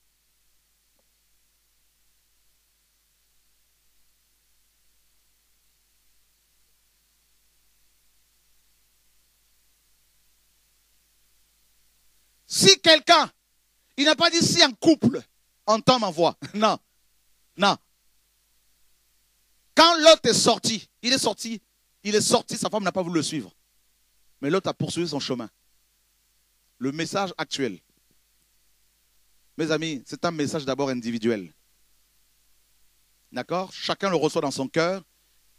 Si quelqu'un, il n'a pas dit si un couple entend ma voix. Non. Non. Quand l'autre est sorti, il est sorti, il est sorti, sa femme n'a pas voulu le suivre. Mais l'autre a poursuivi son chemin. Le message actuel. Mes amis, c'est un message d'abord individuel. D'accord? Chacun le reçoit dans son cœur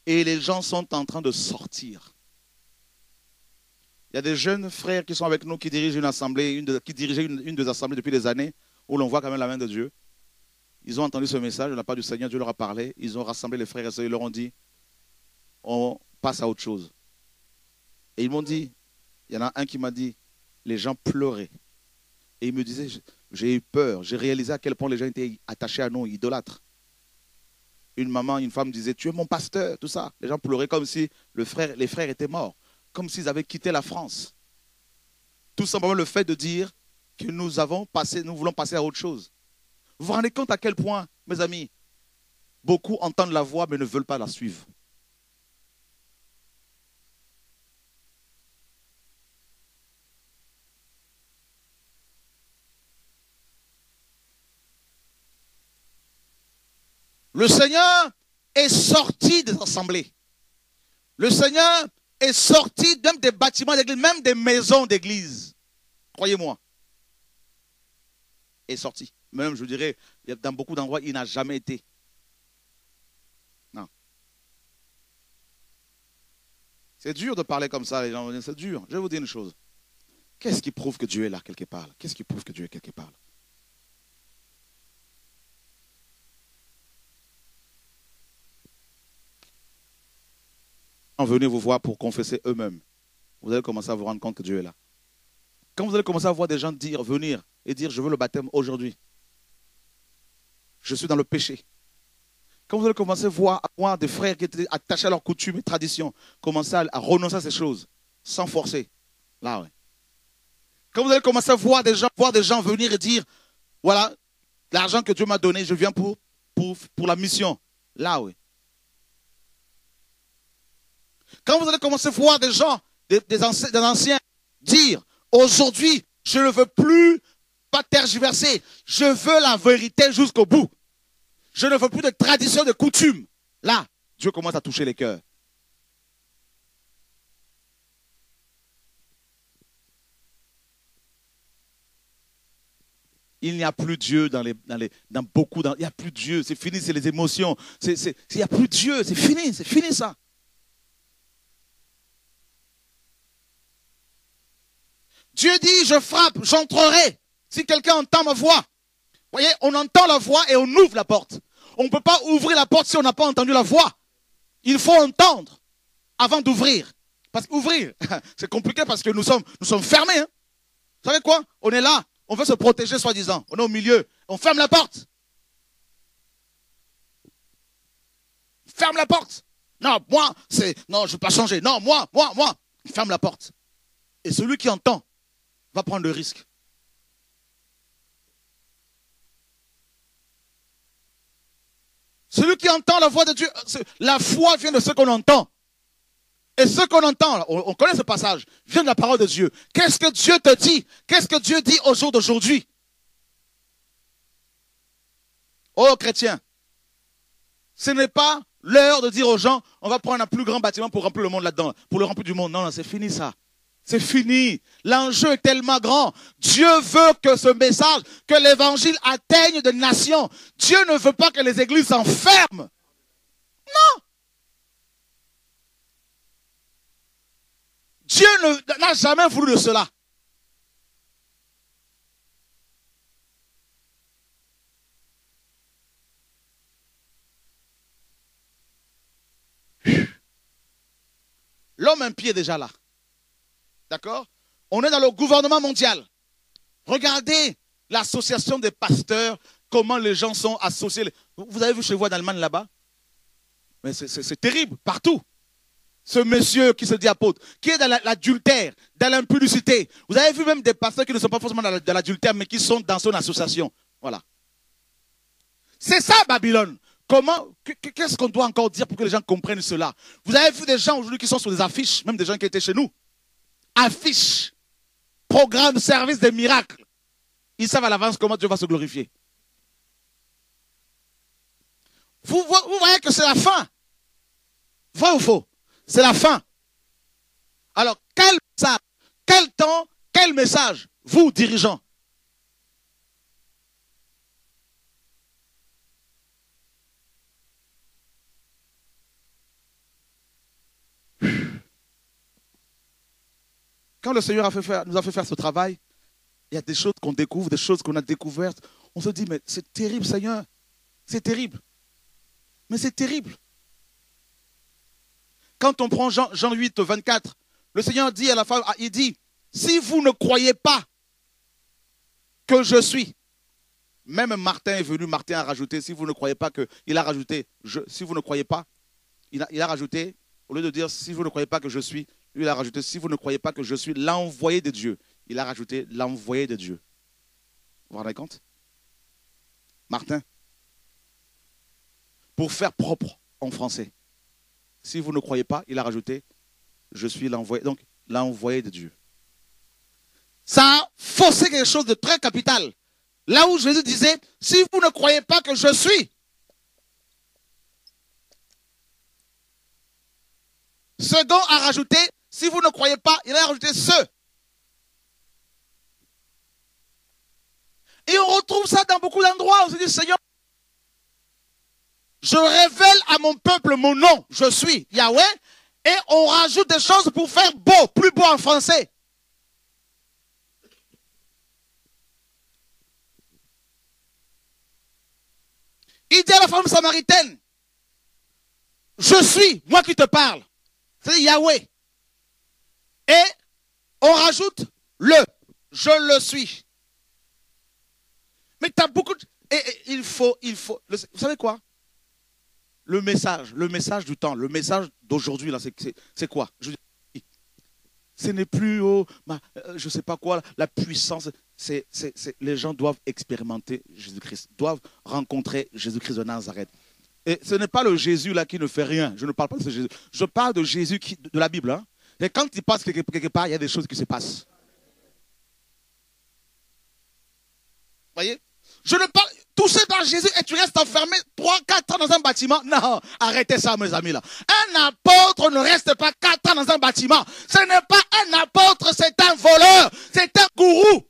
et les gens sont en train de sortir. Il y a des jeunes frères qui sont avec nous qui dirigent une assemblée, qui dirigeaient une, des assemblées depuis des années, où l'on voit quand même la main de Dieu. Ils ont entendu ce message de la part du Seigneur, Dieu leur a parlé. Ils ont rassemblé les frères et sœurs, ils leur ont dit, on passe à autre chose. Et ils m'ont dit, il y en a un qui m'a dit, les gens pleuraient. Et il me disait, j'ai eu peur, j'ai réalisé à quel point les gens étaient attachés à nous, idolâtres. Une maman, une femme disait, tu es mon pasteur, tout ça. Les gens pleuraient comme si les frères étaient morts, comme s'ils avaient quitté la France. Tout simplement le fait de dire que nous avons passé, nous voulons passer à autre chose. Vous vous rendez compte à quel point, mes amis, beaucoup entendent la voix mais ne veulent pas la suivre. Le Seigneur est sorti des assemblées. Le Seigneur est sorti même des bâtiments d'église, même des maisons d'église. Croyez-moi. Est sorti. Même, je dirais, dans beaucoup d'endroits, il n'a jamais été. Non. C'est dur de parler comme ça, les gens. C'est dur. Je vais vous dire une chose. Qu'est-ce qui prouve que Dieu est là quelque part Qu'est-ce qui prouve que Dieu est quelque part Venez vous voir pour confesser eux-mêmes, vous allez commencer à vous rendre compte que Dieu est là. Quand vous allez commencer à voir des gens dire, venir et dire, je veux le baptême aujourd'hui, je suis dans le péché. Quand vous allez commencer à voir, des frères qui étaient attachés à leurs coutumes et traditions, commencer à, renoncer à ces choses, sans forcer, là, ouais. Quand vous allez commencer à voir des gens, voir des gens venir et dire, voilà, l'argent que Dieu m'a donné, je viens pour, pour, pour la mission, là, oui. Quand vous allez commencer à voir des gens, des, anciens, des anciens, dire aujourd'hui, je ne veux plus pas tergiverser, je veux la vérité jusqu'au bout. Je ne veux plus de tradition, de coutume. Là, Dieu commence à toucher les cœurs. il n'y a plus Dieu dans, les, dans, les, dans beaucoup, il n'y a plus Dieu, c'est fini, c'est les émotions, il n'y a plus Dieu, c'est fini, c'est fini ça. Dieu dit, je frappe, j'entrerai. Si quelqu'un entend ma voix. Vous voyez, on entend la voix et on ouvre la porte. On ne peut pas ouvrir la porte si on n'a pas entendu la voix. Il faut entendre avant d'ouvrir. Parce qu'ouvrir, c'est compliqué parce que nous sommes, nous sommes fermés. Hein. Vous savez quoi? On est là, on veut se protéger soi-disant. On est au milieu, on ferme la porte. Ferme la porte. Non, moi, c'est, non, je ne veux pas changer. Non, moi, moi, moi. Ferme la porte. Et celui qui entend va prendre le risque. Celui qui entend la voix de Dieu, la foi vient de ce qu'on entend. Et ce qu'on entend, on, connaît ce passage, vient de la parole de Dieu. Qu'est-ce que Dieu te dit? Qu'est-ce que Dieu dit au jour d'aujourd'hui? Oh chrétien, ce n'est pas l'heure de dire aux gens, on va prendre un plus grand bâtiment pour remplir le monde là-dedans, pour le remplir du monde. Non, non, c'est fini ça. C'est fini. L'enjeu est tellement grand. Dieu veut que ce message, que l'évangile atteigne des nations. Dieu ne veut pas que les églises s'enferment. Non. Dieu n'a jamais voulu de cela. L'homme un pied déjà là. D'accord? On est dans le gouvernement mondial. Regardez l'association des pasteurs, comment les gens sont associés. Vous avez vu chez vous en Allemagne là-bas? Mais c'est terrible, partout. Ce monsieur qui se dit apôtre, qui est dans l'adultère, dans l'impudicité. Vous avez vu même des pasteurs qui ne sont pas forcément dans l'adultère, mais qui sont dans son association. Voilà. C'est ça, Babylone. Comment, qu'est-ce qu'on doit encore dire pour que les gens comprennent cela? Vous avez vu des gens aujourd'hui qui sont sur des affiches, même des gens qui étaient chez nous affiche, programme, service des miracles. Ils savent à l'avance comment Dieu va se glorifier. Vous, voyez que c'est la fin. Vrai ou faux? C'est la fin. Alors, quel message, quel temps, quel message, vous, dirigeants Quand le Seigneur nous a fait faire ce travail, il y a des choses qu'on découvre, des choses qu'on a découvertes. On se dit, mais c'est terrible, Seigneur. C'est terrible. Mais c'est terrible. Quand on prend Jean, Jean 8, 24, le Seigneur dit à la femme, il dit, si vous ne croyez pas que je suis, même Martin est venu, Martin a rajouté, si vous ne croyez pas que, il a rajouté, si vous ne croyez pas, il a, rajouté, au lieu de dire, si vous ne croyez pas que je suis, il a rajouté, si vous ne croyez pas que je suis l'envoyé de Dieu, il a rajouté l'envoyé de Dieu. Vous vous rendez compte? Martin, pour faire propre en français, si vous ne croyez pas, il a rajouté, je suis l'envoyé, donc l'envoyé de Dieu. Ça a forcé quelque chose de très capital. Là où Jésus disait, si vous ne croyez pas que je suis, Second a rajouté, si vous ne croyez pas, il a rajouté ce. Et on retrouve ça dans beaucoup d'endroits. On se dit, Seigneur, je révèle à mon peuple mon nom. Je suis Yahweh. Et on rajoute des choses pour faire beau, plus beau en français. Il dit à la femme samaritaine, je suis, moi qui te parle. C'est Yahweh. Et on rajoute le. Je le suis. Mais tu as beaucoup de... Et, il faut, il faut... Vous savez quoi? Le message, le message du temps, le message d'aujourd'hui, là, c'est quoi? Ce n'est plus, oh, euh, je ne sais pas quoi, la puissance. Les gens doivent expérimenter Jésus-Christ, doivent rencontrer Jésus-Christ de Nazareth. Et ce n'est pas le Jésus là qui ne fait rien. Je ne parle pas de ce Jésus. Je parle de Jésus qui, de la Bible. Hein. Et quand il passe quelque, part, il y a des choses qui se passent. Voyez? Je ne parle. Touché par Jésus et tu restes enfermé 3-4 ans dans un bâtiment. Non, arrêtez ça, mes amis là. Un apôtre ne reste pas 4 ans dans un bâtiment. Ce n'est pas un apôtre, c'est un voleur. C'est un gourou.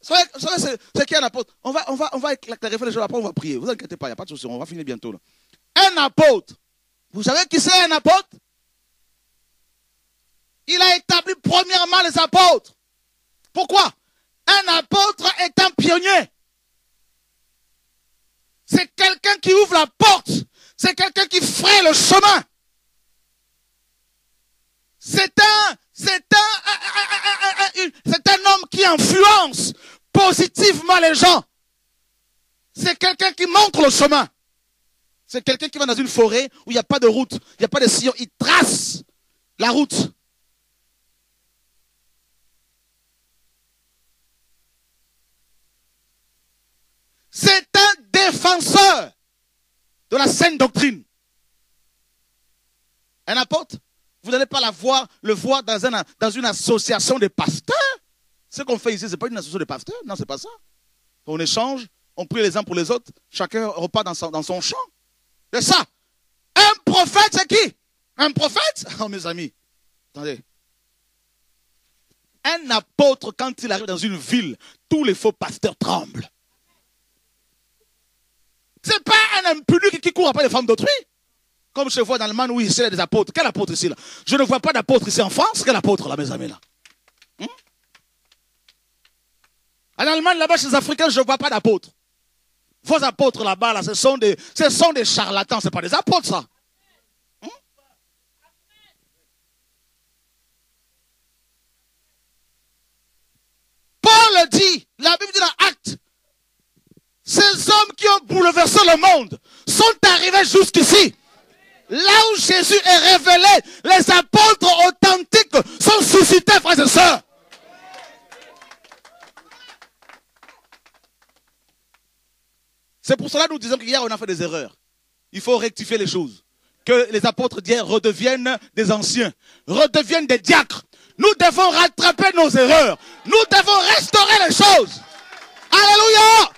C'est qui un apôtre? On va, on va, on va clarifier les choses après, on va prier. Vous inquiétez pas, il n'y a pas de souci, on va finir bientôt. Là. Un apôtre. Vous savez qui c'est un apôtre? Il a établi premièrement les apôtres. Pourquoi? Un apôtre est un pionnier. C'est quelqu'un qui ouvre la porte. C'est quelqu'un qui fraye le chemin. C'est un, c'est un, homme qui influence positivement les gens. C'est quelqu'un qui montre le chemin. C'est quelqu'un qui va dans une forêt où il n'y a pas de route, il n'y a pas de sillon. Il trace la route. C'est un défenseur de la saine doctrine. Un apôtre, vous n'allez pas le voir dans, un, dans une association de pasteurs. Ce qu'on fait ici, ce n'est pas une association de pasteurs. Non, ce n'est pas ça. On échange, on prie les uns pour les autres, chacun repart dans son, champ. C'est ça. Un prophète, c'est qui? Un prophète? Oh mes amis, attendez. Un apôtre, quand il arrive dans une ville, tous les faux pasteurs tremblent. C'est pas un impuni qui court après les femmes d'autrui. Comme je vois dans le man où il y a des apôtres. Quel apôtre ici là Je ne vois pas d'apôtre ici en France. Quel apôtre là, mes amis là hmm? En Allemagne, là-bas, chez les Africains, je ne vois pas d'apôtres. Vos apôtres là-bas, là, ce sont des, ce sont des charlatans, ce pas des apôtres, ça. Hmm? Paul dit, la Bible dit dans Acte, ces hommes qui ont bouleversé le monde sont arrivés jusqu'ici. Là où Jésus est révélé, les apôtres authentiques sont suscités, frères et sœurs. C'est pour cela que nous disons qu'hier on a fait des erreurs. Il faut rectifier les choses. Que les apôtres d'hier redeviennent des anciens, redeviennent des diacres. Nous devons rattraper nos erreurs. Nous devons restaurer les choses. Alléluia.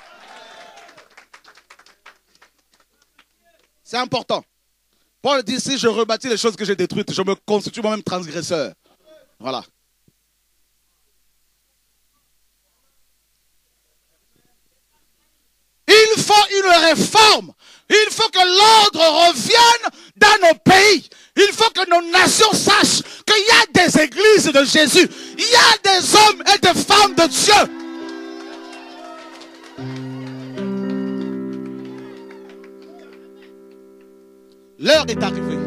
C'est important. Paul dit, si je rebâtis les choses que j'ai détruites, je me constitue moi-même transgresseur. Voilà. Il faut une réforme. Il faut que l'ordre revienne dans nos pays. Il faut que nos nations sachent qu'il y a des églises de Jésus. Il y a des hommes et des femmes de Dieu. L'heure est arrivée.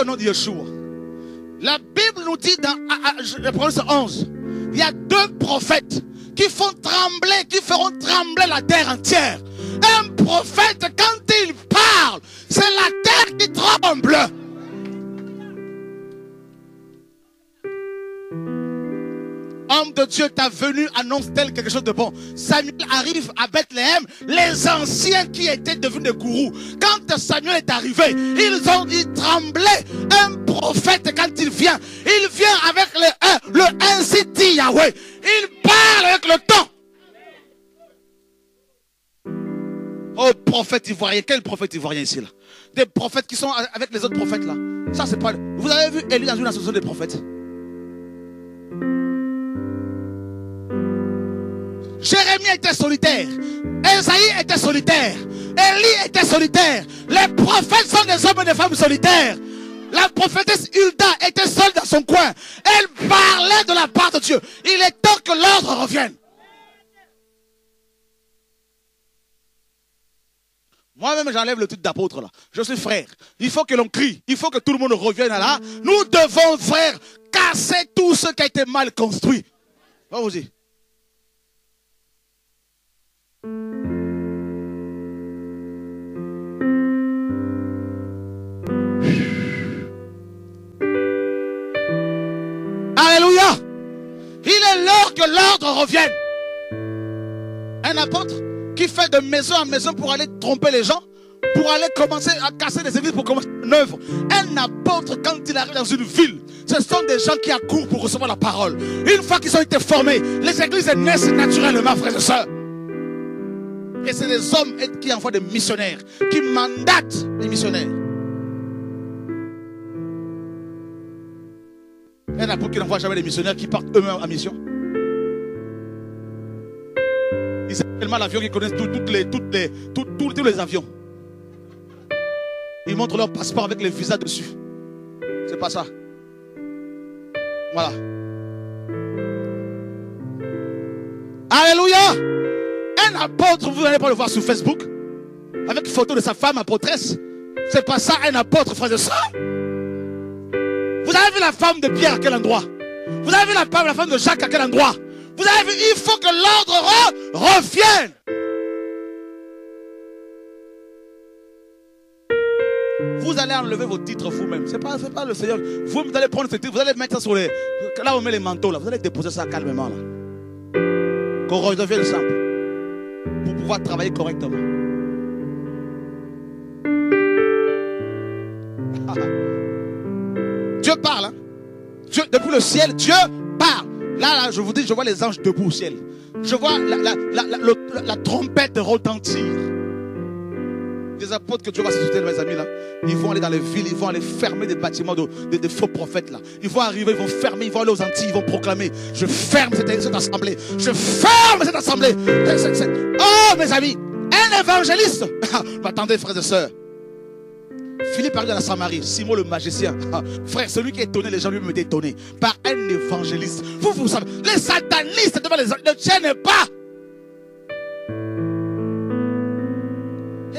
Au nom de Yeshua. La Bible nous dit dans proverbe 11, il y a deux prophètes qui font trembler, qui feront trembler la terre entière. Un prophète, quand il parle, c'est la terre qui tremble. Homme de Dieu, ta venue annonce-t-elle quelque chose de bon Samuel arrive à Bethléem, les anciens qui étaient devenus des gourous. Quand Samuel est arrivé, ils ont dit trembler. Un prophète, quand il vient, il vient avec le, le ainsi dit Yahweh. Il parle avec le temps. Oh, prophète ivoirien. Quel prophète ivoirien ici, là? Des prophètes qui sont avec les autres prophètes, là. Ça, c'est pas. Vous avez vu Élie dans une association des prophètes? Jérémie était solitaire. Esaïe était solitaire. Élie était solitaire. Les prophètes sont des hommes et des femmes solitaires. La prophétesse Hulda était seule dans son coin. Elle parlait de la part de Dieu. Il est temps que l'ordre revienne. Moi-même, j'enlève le titre d'apôtre là. Je suis frère. Il faut que l'on crie. Il faut que tout le monde revienne là. Nous devons, frère, casser tout ce qui a été mal construit. Vas-y. Alléluia. Il est l'heure que l'ordre revienne. Un apôtre qui fait de maison en maison pour aller tromper les gens, pour aller commencer à casser les églises pour commencer une œuvre. Un apôtre, quand il arrive dans une ville, ce sont des gens qui accourent pour recevoir la parole. Une fois qu'ils ont été formés, les églises naissent naturellement, frères et sœurs. Et c'est des hommes qui envoient des missionnaires, qui mandatent les missionnaires. Un apôtre qui n'envoie jamais des missionnaires qui partent eux-mêmes en mission. Tellement l'avion qu'ils connaissent toutes les, toutes les, tous les avions. Ils montrent leur passeport avec les visas dessus. C'est pas ça. Voilà. Alléluia. Un apôtre, vous n'allez pas le voir sur Facebook, avec une photo de sa femme apôtresse. C'est pas ça un apôtre, frère de ça. Vous avez vu la femme de Pierre à quel endroit? Vous avez vu la femme, la femme de Jacques à quel endroit? Vous avez vu, il faut que l'ordre revienne. Vous allez enlever vos titres vous-même. Ce n'est pas, pas le Seigneur. Vous, allez prendre ces titres, vous allez mettre ça sur les. Là on met les manteaux, là, vous allez déposer ça calmement. Là. Qu'on redevienne simple. Travailler correctement. Dieu parle. Hein? Dieu, depuis le ciel, Dieu parle. Là, là, je vous dis, je vois les anges debout au ciel. Je vois la, la, la, la trompette retentir des apôtres que Dieu va susciter, mes amis, là. Ils vont aller dans les villes, ils vont aller fermer des bâtiments de, faux prophètes, là. Ils vont arriver, ils vont fermer, ils vont aller aux Antilles, ils vont proclamer Je ferme cette, assemblée. Je ferme cette assemblée. Oh, mes amis, un évangéliste. Attendez, frères et sœurs. Philippe arrive dans la Samarie, Simon le magicien. Frère, celui qui est étonné, les gens lui-même étaient étonnés. Par un évangéliste. Vous, vous savez, les satanistes devant les ne tiennent pas.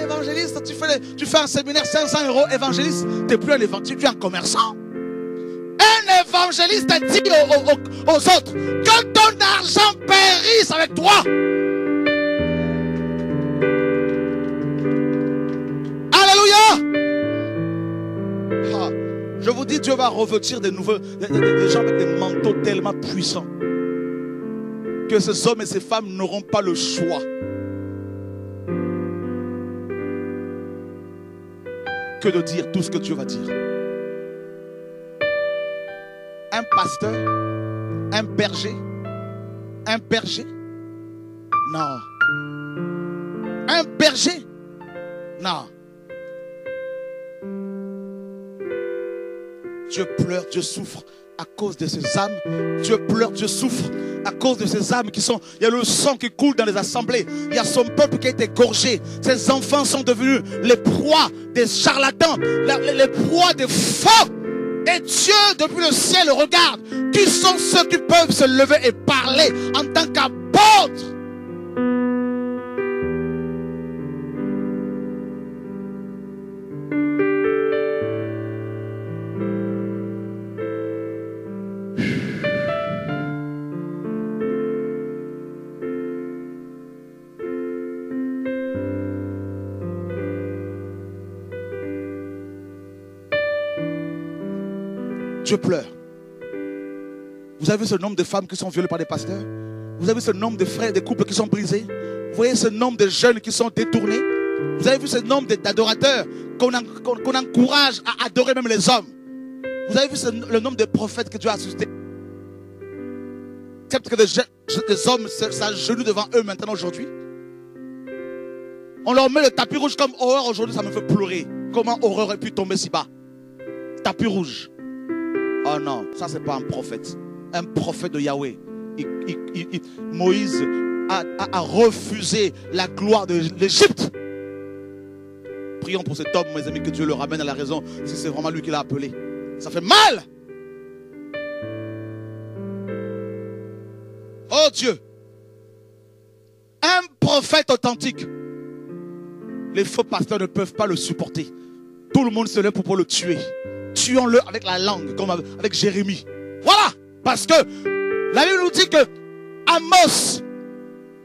Évangéliste, tu fais, tu fais un séminaire 500 euros, évangéliste, tu n'es plus un évangéliste, tu es un commerçant. Un évangéliste dit aux, autres que ton argent périsse avec toi. Alléluia. Ah, je vous dis, Dieu va revêtir des nouveaux, des gens avec des manteaux tellement puissants que ces hommes et ces femmes n'auront pas le choix que de dire tout ce que Dieu va dire. Un pasteur, un berger, un berger, non. Un berger, non. Dieu pleure, Dieu souffre à cause de ces âmes. Dieu pleure, Dieu souffre à cause de ces âmes qui sont. Il y a le sang qui coule dans les assemblées. Il y a son peuple qui a été gorgé. Ces enfants sont devenus les proies des charlatans, les proies des faux. Et Dieu, depuis le ciel, regarde qui sont ceux qui peuvent se lever et parler en tant qu'apôtres? Pleure. Vous avez vu ce nombre de femmes qui sont violées par des pasteurs? Vous avez vu ce nombre de frères, des couples qui sont brisés? Vous voyez ce nombre de jeunes qui sont détournés? Vous avez vu ce nombre d'adorateurs qu'on encourage à adorer même les hommes? Vous avez vu le nombre de prophètes que Dieu a suscité? Accepte que des, hommes s'agenouillent devant eux maintenant aujourd'hui. On leur met le tapis rouge comme horreur aujourd'hui, ça me fait pleurer. Comment horreur aurait pu tomber si bas? Tapis rouge. Oh non, ça c'est pas un prophète. Un prophète de Yahweh. Moïse a, refusé la gloire de l'Égypte. Prions pour cet homme, mes amis, que Dieu le ramène à la raison si c'est vraiment lui qui l'a appelé. Ça fait mal. Oh Dieu. Un prophète authentique. Les faux pasteurs ne peuvent pas le supporter. Tout le monde se lève pour le tuer tuons-le avec la langue, comme avec Jérémie. Voilà. Parce que la Bible nous dit que Amos,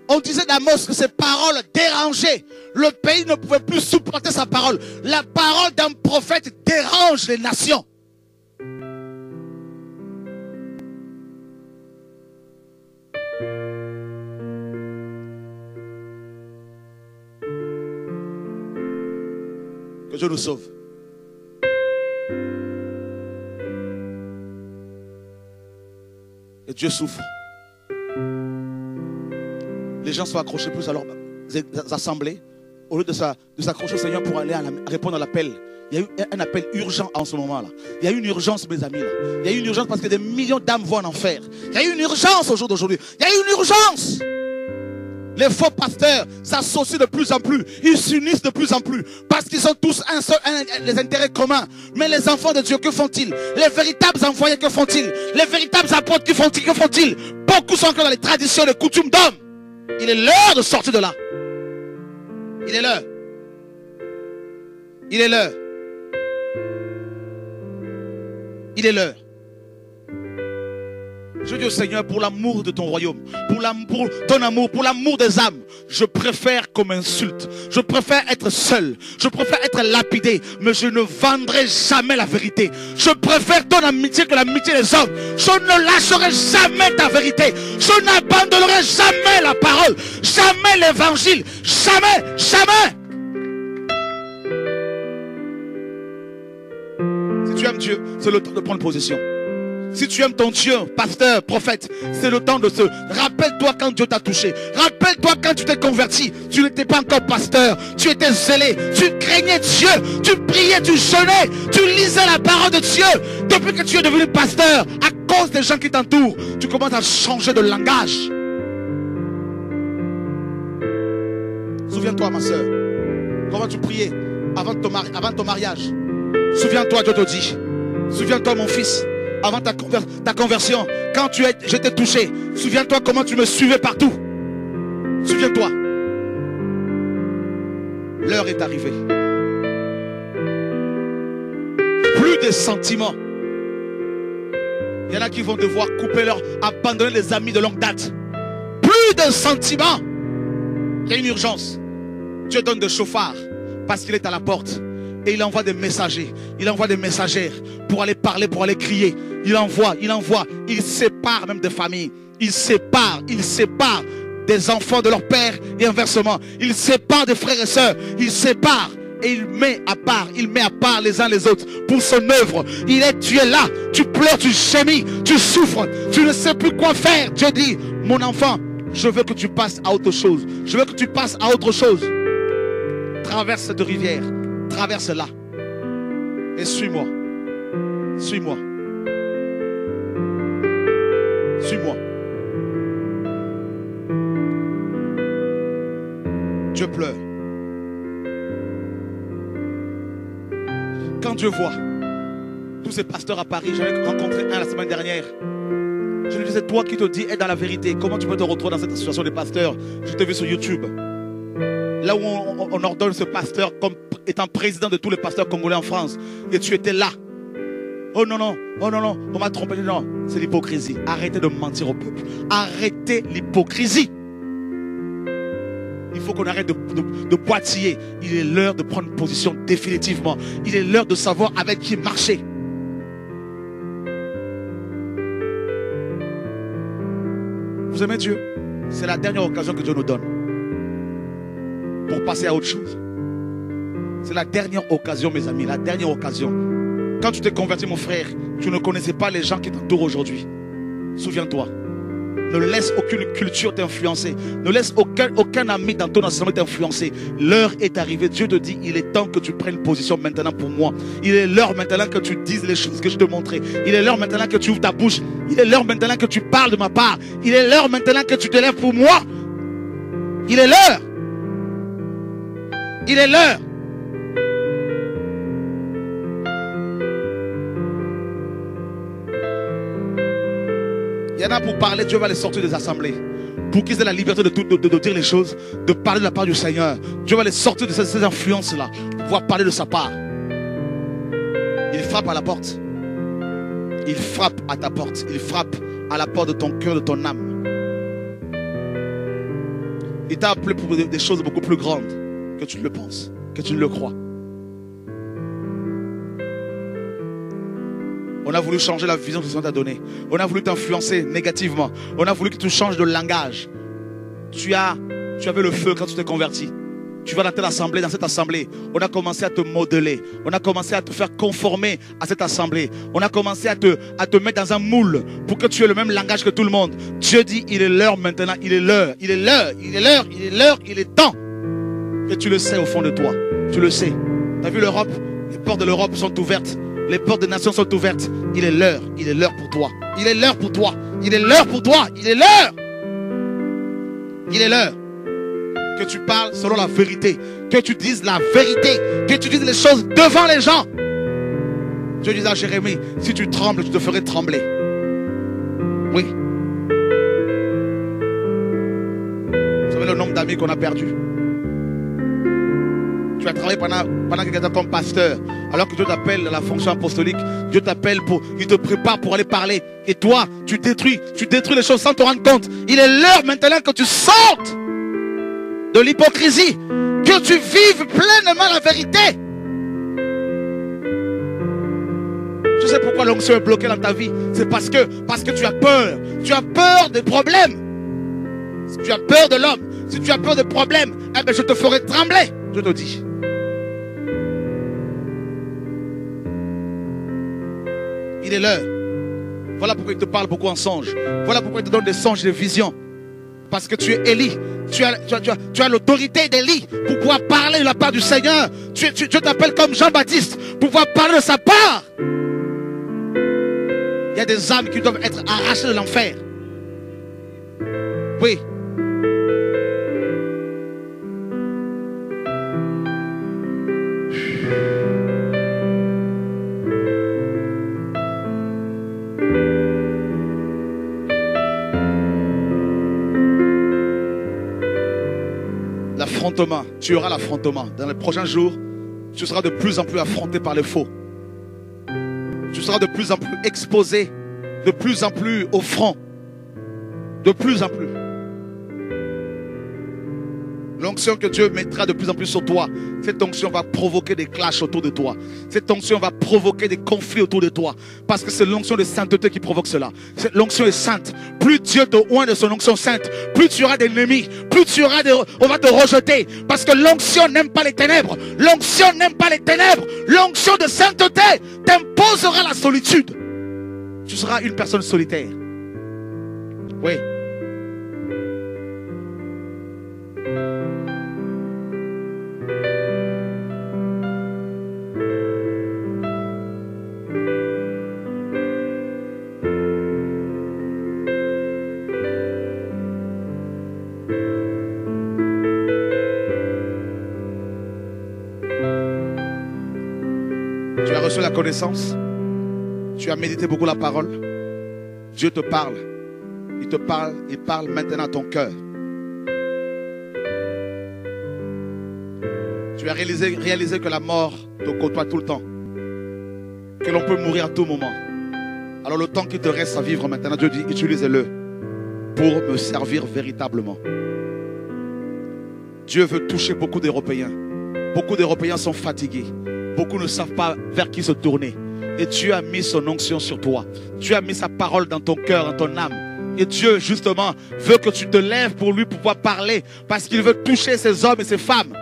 on disait d'Amos que ses paroles dérangeaient. Le pays ne pouvait plus supporter sa parole. La parole d'un prophète dérange les nations. Que Dieu nous sauve. Dieu souffre. Les gens sont accrochés plus à leurs assemblées au lieu de s'accrocher au Seigneur pour aller répondre à l'appel. Il y a eu un appel urgent en ce moment-là. Il y a eu une urgence, mes amis. Là. Il y a eu une urgence parce que des millions d'âmes vont en enfer. Il y a eu une urgence au jour d'aujourd'hui. Il y a eu une urgence. Les faux pasteurs s'associent de plus en plus. Ils s'unissent de plus en plus. Parce qu'ils ont tous un seul, les intérêts communs. Mais les enfants de Dieu, que font-ils? Les véritables envoyés, que font-ils? Les véritables apôtres, que font-ils? Que font-ils? Beaucoup sont encore dans les traditions, les coutumes d'hommes. Il est l'heure de sortir de là. Il est l'heure. Il est l'heure. Il est l'heure. Je dis au Seigneur, pour l'amour de ton royaume, pour, pour ton amour, pour l'amour des âmes, je préfère qu'on m'insulte. Je préfère être seul. Je préfère être lapidé. Mais je ne vendrai jamais la vérité. Je préfère ton amitié que l'amitié des hommes. Je ne lâcherai jamais ta vérité. Je n'abandonnerai jamais la parole. Jamais l'évangile. Jamais, jamais. Si tu aimes Dieu, c'est le temps de prendre position. Si tu aimes ton Dieu, pasteur, prophète, c'est le temps de se... Rappelle-toi quand Dieu t'a touché. Rappelle-toi quand tu t'es converti. Tu n'étais pas encore pasteur. Tu étais zélé. Tu craignais Dieu. Tu priais, tu jeûnais. Tu lisais la parole de Dieu. Depuis que tu es devenu pasteur, à cause des gens qui t'entourent, tu commences à changer de langage. Souviens-toi, ma soeur, comment tu priais avant ton, avant ton mariage. Souviens-toi, Dieu te dit. Souviens-toi, mon fils, avant ta, conversion, quand tu es, j'étais touché, souviens-toi comment tu me suivais partout. Souviens-toi. L'heure est arrivée. Plus de sentiments. Il y en a qui vont devoir couper leur, abandonner les amis de longue date. Plus de sentiments. Il y a une urgence. Dieu donne de chauffard parce qu'il est à la porte. Et il envoie des messagers. Il envoie des messagères pour aller parler, pour aller crier. Il envoie, il envoie. Il sépare même des familles. Il sépare, il sépare des enfants de leur père et inversement. Il sépare des frères et sœurs. Il sépare et il met à part, il met à part les uns les autres pour son œuvre. Il est, tu es là, tu pleures, tu gémis, tu souffres, tu ne sais plus quoi faire. Dieu dit, mon enfant, je veux que tu passes à autre chose. Je veux que tu passes à autre chose. Traverse cette rivière traverse-la et suis-moi. Suis-moi. Suis-moi. Dieu pleure. Quand Dieu voit tous ces pasteurs à Paris, j'en ai rencontré un la semaine dernière. Je lui disais, toi qui te dis être dans la vérité, comment tu peux te retrouver dans cette situation des pasteurs? Je t'ai vu sur YouTube. Là où on ordonne ce pasteur comme étant président de tous les pasteurs congolais en France, et tu étais là. Oh non, non, oh non, non, on m'a trompé. Non, c'est l'hypocrisie. Arrêtez de mentir au peuple. Arrêtez l'hypocrisie. Il faut qu'on arrête de, de, boitiller. Il est l'heure de prendre position définitivement. Il est l'heure de savoir avec qui marcher. Vous aimez Dieu? C'est la dernière occasion que Dieu nous donne pour passer à autre chose. C'est la dernière occasion, mes amis, la dernière occasion. Quand tu t'es converti, mon frère, tu ne connaissais pas les gens qui t'entourent aujourd'hui. Souviens-toi. Ne laisse aucune culture t'influencer. Ne laisse aucun, ami dans ton assemblée t'influencer. L'heure est arrivée. Dieu te dit, il est temps que tu prennes position maintenant pour moi. Il est l'heure maintenant que tu dises les choses que je te montrais. Il est l'heure maintenant que tu ouvres ta bouche. Il est l'heure maintenant que tu parles de ma part. Il est l'heure maintenant que tu te lèves pour moi. Il est l'heure. Il est l'heure. Il y en a pour parler, Dieu va les sortir des assemblées. Pour qu'ils aient la liberté de, dire les choses, de parler de la part du Seigneur. Dieu va les sortir de ces, influences-là pour pouvoir parler de sa part. Il frappe à la porte. Il frappe à ta porte. Il frappe à la porte de ton cœur, de ton âme. Il t'a appelé pour des choses beaucoup plus grandes que tu le penses, que tu le crois. On a voulu changer la vision que Dieu t'a donnée. On a voulu t'influencer négativement. On a voulu que tu changes de langage. Tu as, tu avais le feu quand tu t'es converti. Tu vas dans telle assemblée, dans cette assemblée. On a commencé à te modeler. On a commencé à te faire conformer à cette assemblée. On a commencé à te, à te mettre dans un moule pour que tu aies le même langage que tout le monde. Dieu dit, il est l'heure maintenant. Il est l'heure. Il est l'heure. Il est l'heure. Il est l'heure. Il est temps. Et tu le sais au fond de toi. Tu le sais. Tu as vu l'Europe? Les portes de l'Europe sont ouvertes. Les portes des nations sont ouvertes. Il est l'heure. Il est l'heure pour toi. Il est l'heure pour toi. Il est l'heure pour toi. Il est l'heure. Il est l'heure. que tu parles selon la vérité, que tu dises la vérité, que tu dises les choses devant les gens. Dieu dit à Jérémie, si tu trembles, je te ferai trembler. Oui. Vous savez le nombre d'amis qu'on a perdu? Tu as travaillé pendant, pendant quelques temps comme pasteur, alors que Dieu t'appelle à la fonction apostolique. Dieu t'appelle pour, il te prépare pour aller parler. Et toi, tu détruis, tu détruis les choses sans te rendre compte. Il est l'heure maintenant que tu sortes de l'hypocrisie, que tu vives pleinement la vérité. Tu sais pourquoi l'onction est bloquée dans ta vie? C'est parce que, parce que tu as peur. Tu as peur des problèmes. Si tu as peur de l'homme, si tu as peur des problèmes, eh bien je te ferai trembler, je te dis. Il est l'heure. Voilà pourquoi il te parle beaucoup en songe. Voilà pourquoi il te donne des songes des visions. Parce que tu es Élie. Tu as, l'autorité d'Élie pour pouvoir parler de la part du Seigneur. Tu, tu, comme Jean-Baptiste pour pouvoir parler de sa part. Il y a des âmes qui doivent être arrachées de l'enfer. Oui. Tu auras l'affrontement. Dans les prochains jours, tu seras de plus en plus affronté par les faux tu seras de plus en plus exposé, de plus en plus au front, de plus en plus. L'onction que Dieu mettra de plus en plus sur toi, cette onction va provoquer des clashs autour de toi. Cette onction va provoquer des conflits autour de toi. Parce que c'est l'onction de sainteté qui provoque cela. L'onction est sainte. Plus Dieu te oint de son onction sainte, plus tu auras d'ennemis, plus tu auras des... On va te rejeter. Parce que l'onction n'aime pas les ténèbres. L'onction n'aime pas les ténèbres. L'onction de sainteté t'imposera la solitude. Tu seras une personne solitaire. Oui. Tu as médité beaucoup la parole. Dieu te parle. Il te parle, il parle maintenant à ton cœur. Tu as réalisé, réalisé que la mort te côtoie tout le temps. Que l'on peut mourir à tout moment. Alors le temps qui te reste à vivre maintenant, Dieu dit, utilise-le pour me servir véritablement. Dieu veut toucher beaucoup d'Européens. Beaucoup d'Européens sont fatigués. Beaucoup ne savent pas vers qui se tourner. Et Dieu a mis son onction sur toi. Dieu a mis sa parole dans ton cœur, dans ton âme. Et Dieu, justement, veut que tu te lèves pour lui, pouvoir parler. Parce qu'il veut toucher ces hommes et ces femmes.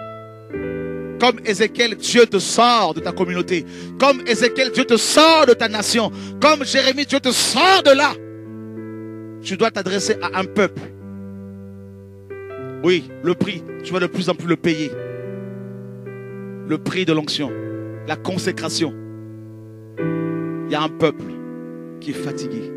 Comme Ézéchiel, Dieu te sort de ta communauté. Comme Ézéchiel, Dieu te sort de ta nation. Comme Jérémie, Dieu te sort de là. Tu dois t'adresser à un peuple. Oui, le prix, tu vas de plus en plus le payer. Le prix de l'onction la consécration. Il y a un peuple qui est fatigué.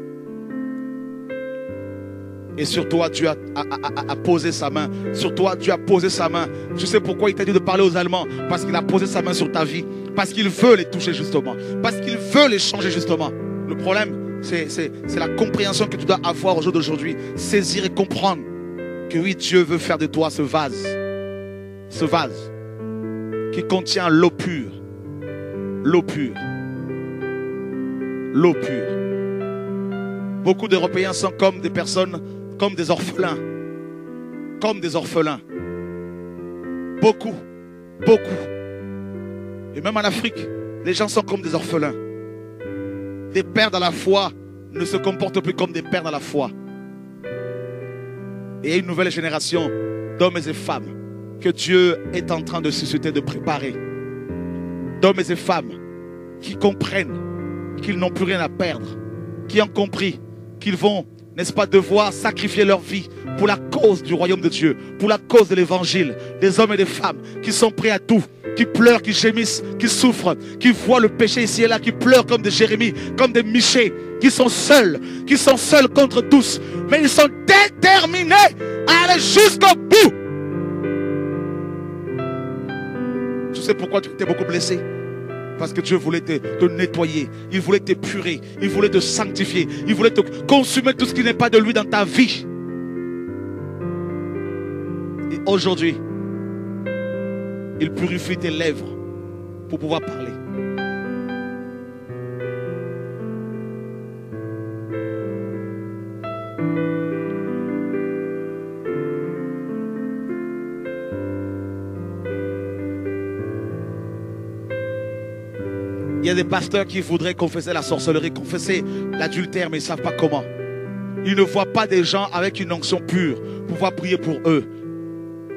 Et sur toi, Dieu a, posé sa main. Sur toi, Dieu a posé sa main. Tu sais pourquoi il t'a dit de parler aux Allemands Parce qu'il a posé sa main sur ta vie. Parce qu'il veut les toucher justement. Parce qu'il veut les changer justement. Le problème, c'est la compréhension que tu dois avoir au jour d'aujourd'hui. Saisir et comprendre que oui, Dieu veut faire de toi ce vase. Ce vase qui contient l'eau pure l'eau pure. L'eau pure. Beaucoup d'Européens sont comme des personnes, comme des orphelins. Comme des orphelins. Beaucoup, beaucoup. Et même en Afrique, les gens sont comme des orphelins. Des pères dans la foi ne se comportent plus comme des pères dans la foi. Et une nouvelle génération d'hommes et de femmes que Dieu est en train de susciter, de préparer d'hommes et de femmes qui comprennent qu'ils n'ont plus rien à perdre, qui ont compris qu'ils vont, n'est-ce pas, devoir sacrifier leur vie pour la cause du royaume de Dieu, pour la cause de l'évangile, des hommes et des femmes qui sont prêts à tout, qui pleurent, qui gémissent, qui souffrent, qui voient le péché ici et là, qui pleurent comme des Jérémies, comme des Michés, qui sont seuls, qui sont seuls contre tous, mais ils sont déterminés à aller jusqu'au bout. Sais pourquoi tu t'es beaucoup blessé Parce que Dieu voulait te, te nettoyer, il voulait t'épurer, il voulait te sanctifier, il voulait te consumer tout ce qui n'est pas de lui dans ta vie. Et aujourd'hui, il purifie tes lèvres pour pouvoir parler. Des pasteurs qui voudraient confesser la sorcellerie, confesser l'adultère, mais ils ne savent pas comment. Ils ne voient pas des gens avec une onction pure pouvoir prier pour eux.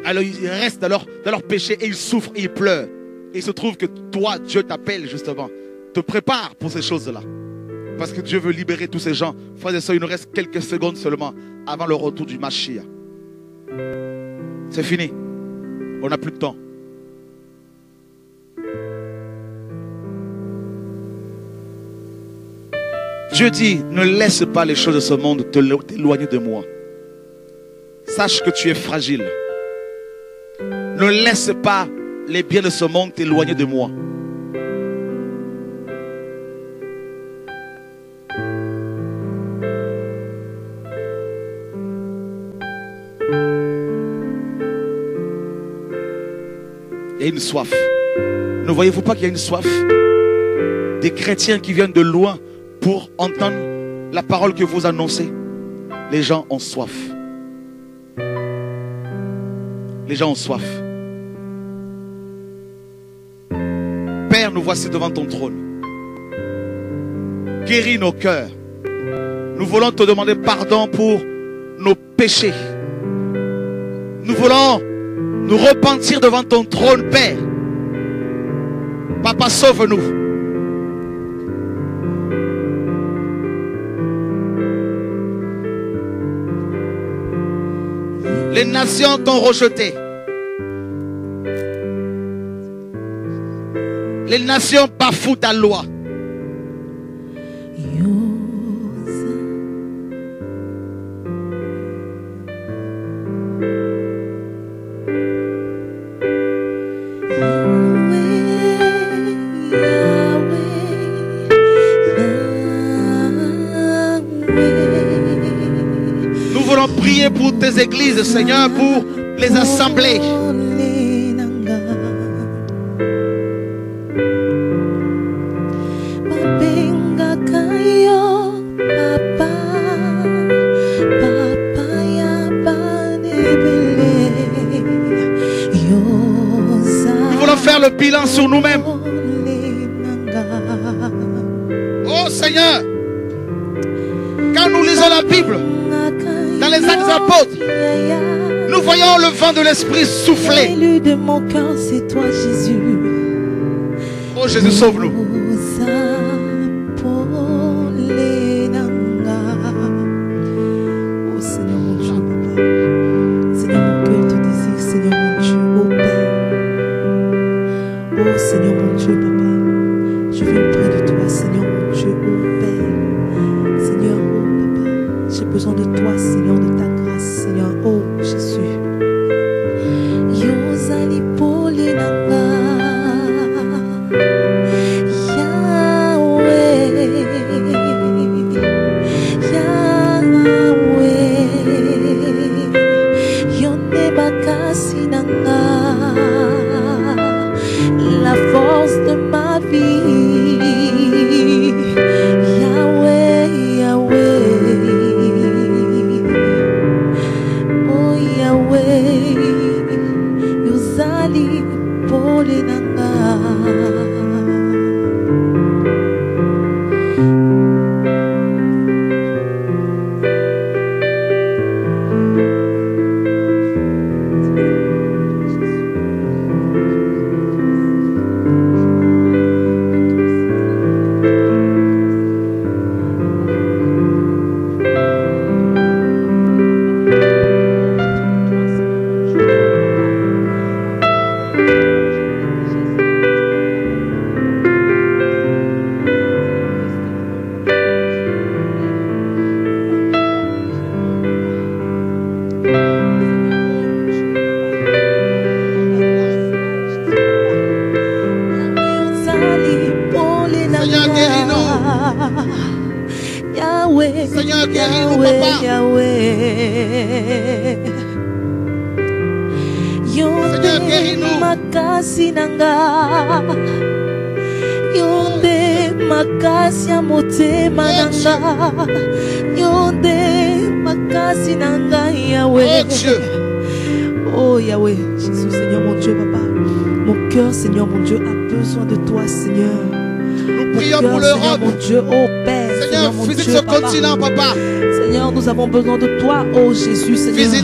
Alors ils restent dans leur, dans péché et ils souffrent ils pleurent. Il se trouve que toi, Dieu t'appelle justement, te prépare pour ces choses-là. Parce que Dieu veut libérer tous ces gens. Frères et sœurs, il nous reste quelques secondes seulement avant le retour du Mashiach. C'est fini. On n'a plus de temps. Dieu dit, ne laisse pas les choses de ce monde t'éloigner de moi. Sache que tu es fragile. Ne laisse pas les biens de ce monde t'éloigner de moi. Il y a une soif. Ne voyez-vous pas qu'il y a une soif? Des chrétiens qui viennent de loin pour entendre la parole que vous annoncez. Les gens ont soif. Les gens ont soif. Père, nous voici devant ton trône. Guéris nos cœurs. Nous voulons te demander pardon pour nos péchés. Nous voulons nous repentir devant ton trône, Père. Papa, sauve-nous. Les nations t'ont rejeté. Les nations bafouent ta loi. Seigneur, pour les assemblées. Nous voulons faire le bilan sur nous-mêmes. Oh Seigneur, quand nous lisons la Bible, Dans les Actes Apôtres, le vent de l'Esprit souffler. De mon cœur, c'est toi, Jésus. Oh Jésus, sauve-nous.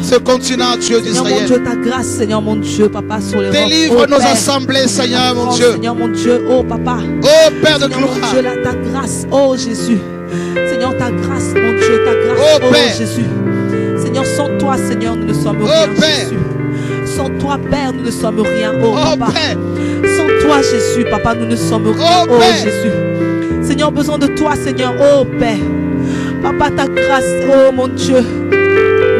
Ce continent, Dieu Seigneur mon d'Israël. Dieu, ta grâce, Seigneur mon Dieu, Papa, sur les Délivre oh, nos Père. assemblées, Seigneur, mon Oh, Dieu. Seigneur mon Dieu, oh Papa. Oh Père de Seigneur mon gloire. Dieu, là, ta grâce, oh Jésus. Seigneur, ta grâce, mon Dieu, ta grâce, Oh, oh, Père. Jésus. Seigneur, sans toi, Seigneur, nous ne sommes Oh, rien, Père. Jésus. Sans toi, Père, nous ne sommes rien, oh, Oh Papa. Père, Sans toi, Jésus, Papa, nous ne sommes rien, Oh, oh, Père. Jésus. Seigneur, besoin de toi, Seigneur, oh Père. Papa, ta grâce, oh mon Dieu.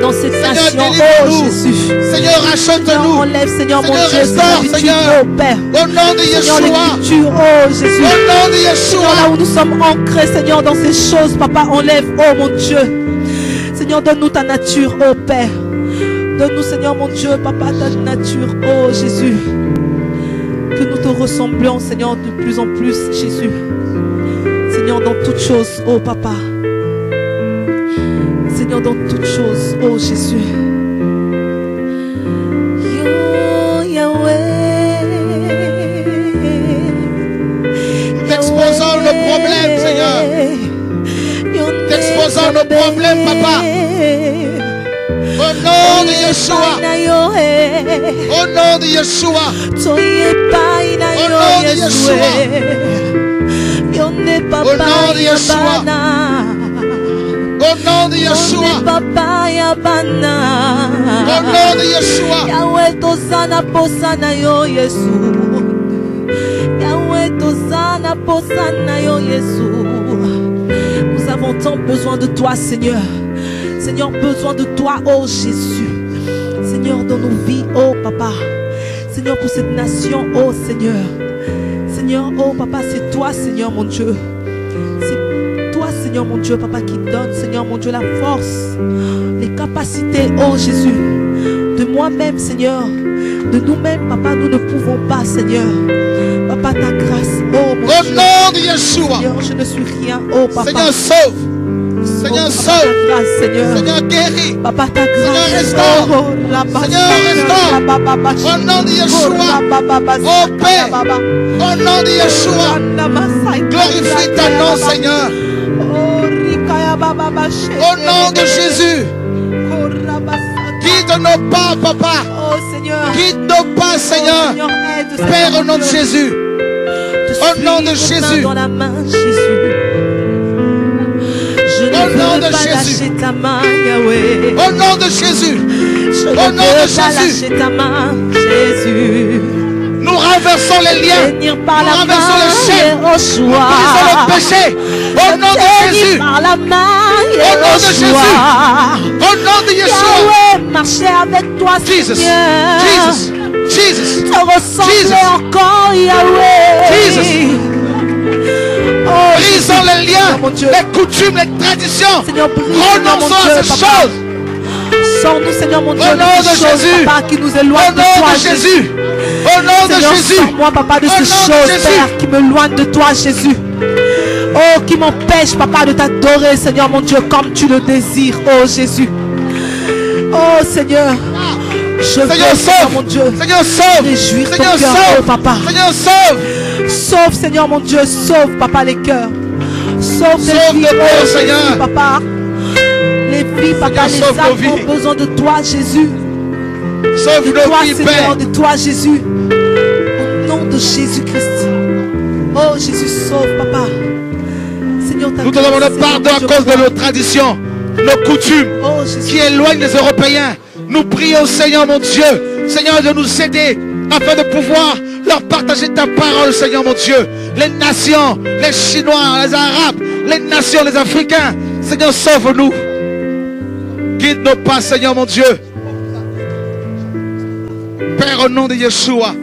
Dans cette Seigneur, nation, oh. Jésus. Seigneur, rachète-nous. enlève, Seigneur, mon Dieu, Seigneur. oh Père. Au nom de Seigneur, Yeshua. oh Jésus. Au nom de Seigneur, là Yeshua. où nous sommes ancrés, Seigneur, dans ces choses, Papa, enlève, oh mon Dieu. Seigneur, donne-nous ta nature, oh Père. Donne-nous, Seigneur, mon Dieu, Papa, ta nature, oh Jésus. Que nous te ressemblions, Seigneur, de plus en plus, Jésus. Seigneur, dans toutes choses, oh Papa. Seigneur, dans toutes choses, oh Jésus. Yo, Yahweh. T'exposons nos problèmes, Seigneur. T'exposons nos problèmes, Papa. Au nom de Yeshua. Au nom de Yeshua. Au nom de Yeshua. Au nom de Yeshua. Au nom de Yeshua. papa ya bana Au nom de Yeshua. yawe toza na posa na yo yesu. Yawe toza na posa na yo yesu. Nous avons tant besoin de toi seigneur. Seigneur besoin de toi oh jésus. Seigneur dans nos vies oh papa. Seigneur pour cette nation oh seigneur. Seigneur oh papa c'est toi seigneur mon dieu Seigneur mon Dieu, Papa, qui donne, Seigneur mon Dieu, la force, les capacités, oh Jésus, de moi-même, Seigneur, de nous-mêmes, Papa, nous ne pouvons pas, Seigneur. Papa, ta grâce, oh mon Au Dieu. nom de Yeshua. Seigneur, je ne suis rien, oh Papa. Seigneur, sauve. Seigneur, oh, Papa, sauve. ta grâce, Seigneur. Seigneur, guéris. Papa, ta grâce. restaure. Oh, Rabba, Seigneur, restaure. Rabba, Baba, Au nom de Yeshua. Oh, Oh, Père. Baba. Au nom de Yeshua. Glorifie ta nom, Seigneur. Au nom de Jésus. Guide nos pas, papa. Oh Seigneur. Guide nos pas, Seigneur. Seigneur, Père, au nom de. Jésus. Au nom de Jésus. Dans la main, Jésus. Au nom de Jésus. Au nom de Jésus. Au nom de Jésus. Nous renversons les liens. Nous renversons les chaînes. Nous brisons le péché. Au nom de Jésus. Au nom de Yehoshua. Au nom de Yeshua. Marcher avec toi, Jesus. Jesus. Jesus. te ressembler encore, Yahweh. Jesus. Oh, Brisons les liens, Seigneur les coutumes, les traditions. Seigneur, Renonçons à ces choses. Sors-nous, Seigneur mon Dieu, Au nom de Jésus. papa, qui nous Au de nom toi, de Jésus. Au nom de Seigneur, Jésus. sors-moi, papa, de Au ces de choses. Père, qui me loignent de toi, Jésus. Oh, qui m'empêche, papa, de t'adorer, Seigneur mon Dieu, comme tu le désires, oh Jésus. Oh Seigneur, je Seigneur, veux, Seigneur sauve. mon Dieu, Seigneur, sauve. réjouir ton Seigneur, cœur, sauve. oh papa. Seigneur, sauve. Sauve, Seigneur mon Dieu, sauve, papa, les cœurs. Sauve les vies, oh, Seigneur. papa. Les vies, papa, Seigneur, les âmes ont besoin de toi, Jésus. Sauve De toi, Seigneur, de toi, Jésus. Au nom de Jésus-Christ. Oh, Jésus, sauve, papa. Seigneur, ta Nous te demandons pardon à cause de nos traditions, nos coutumes Oh, qui éloignent les Européens. Nous prions, Seigneur mon Dieu, Seigneur, de nous aider afin de pouvoir leur partager ta parole, Seigneur mon Dieu. Les nations, les Chinois, les Arabes, les nations, les Africains, Seigneur, sauve-nous. Guide nos pas, Seigneur mon Dieu. Père, au nom de Yeshua.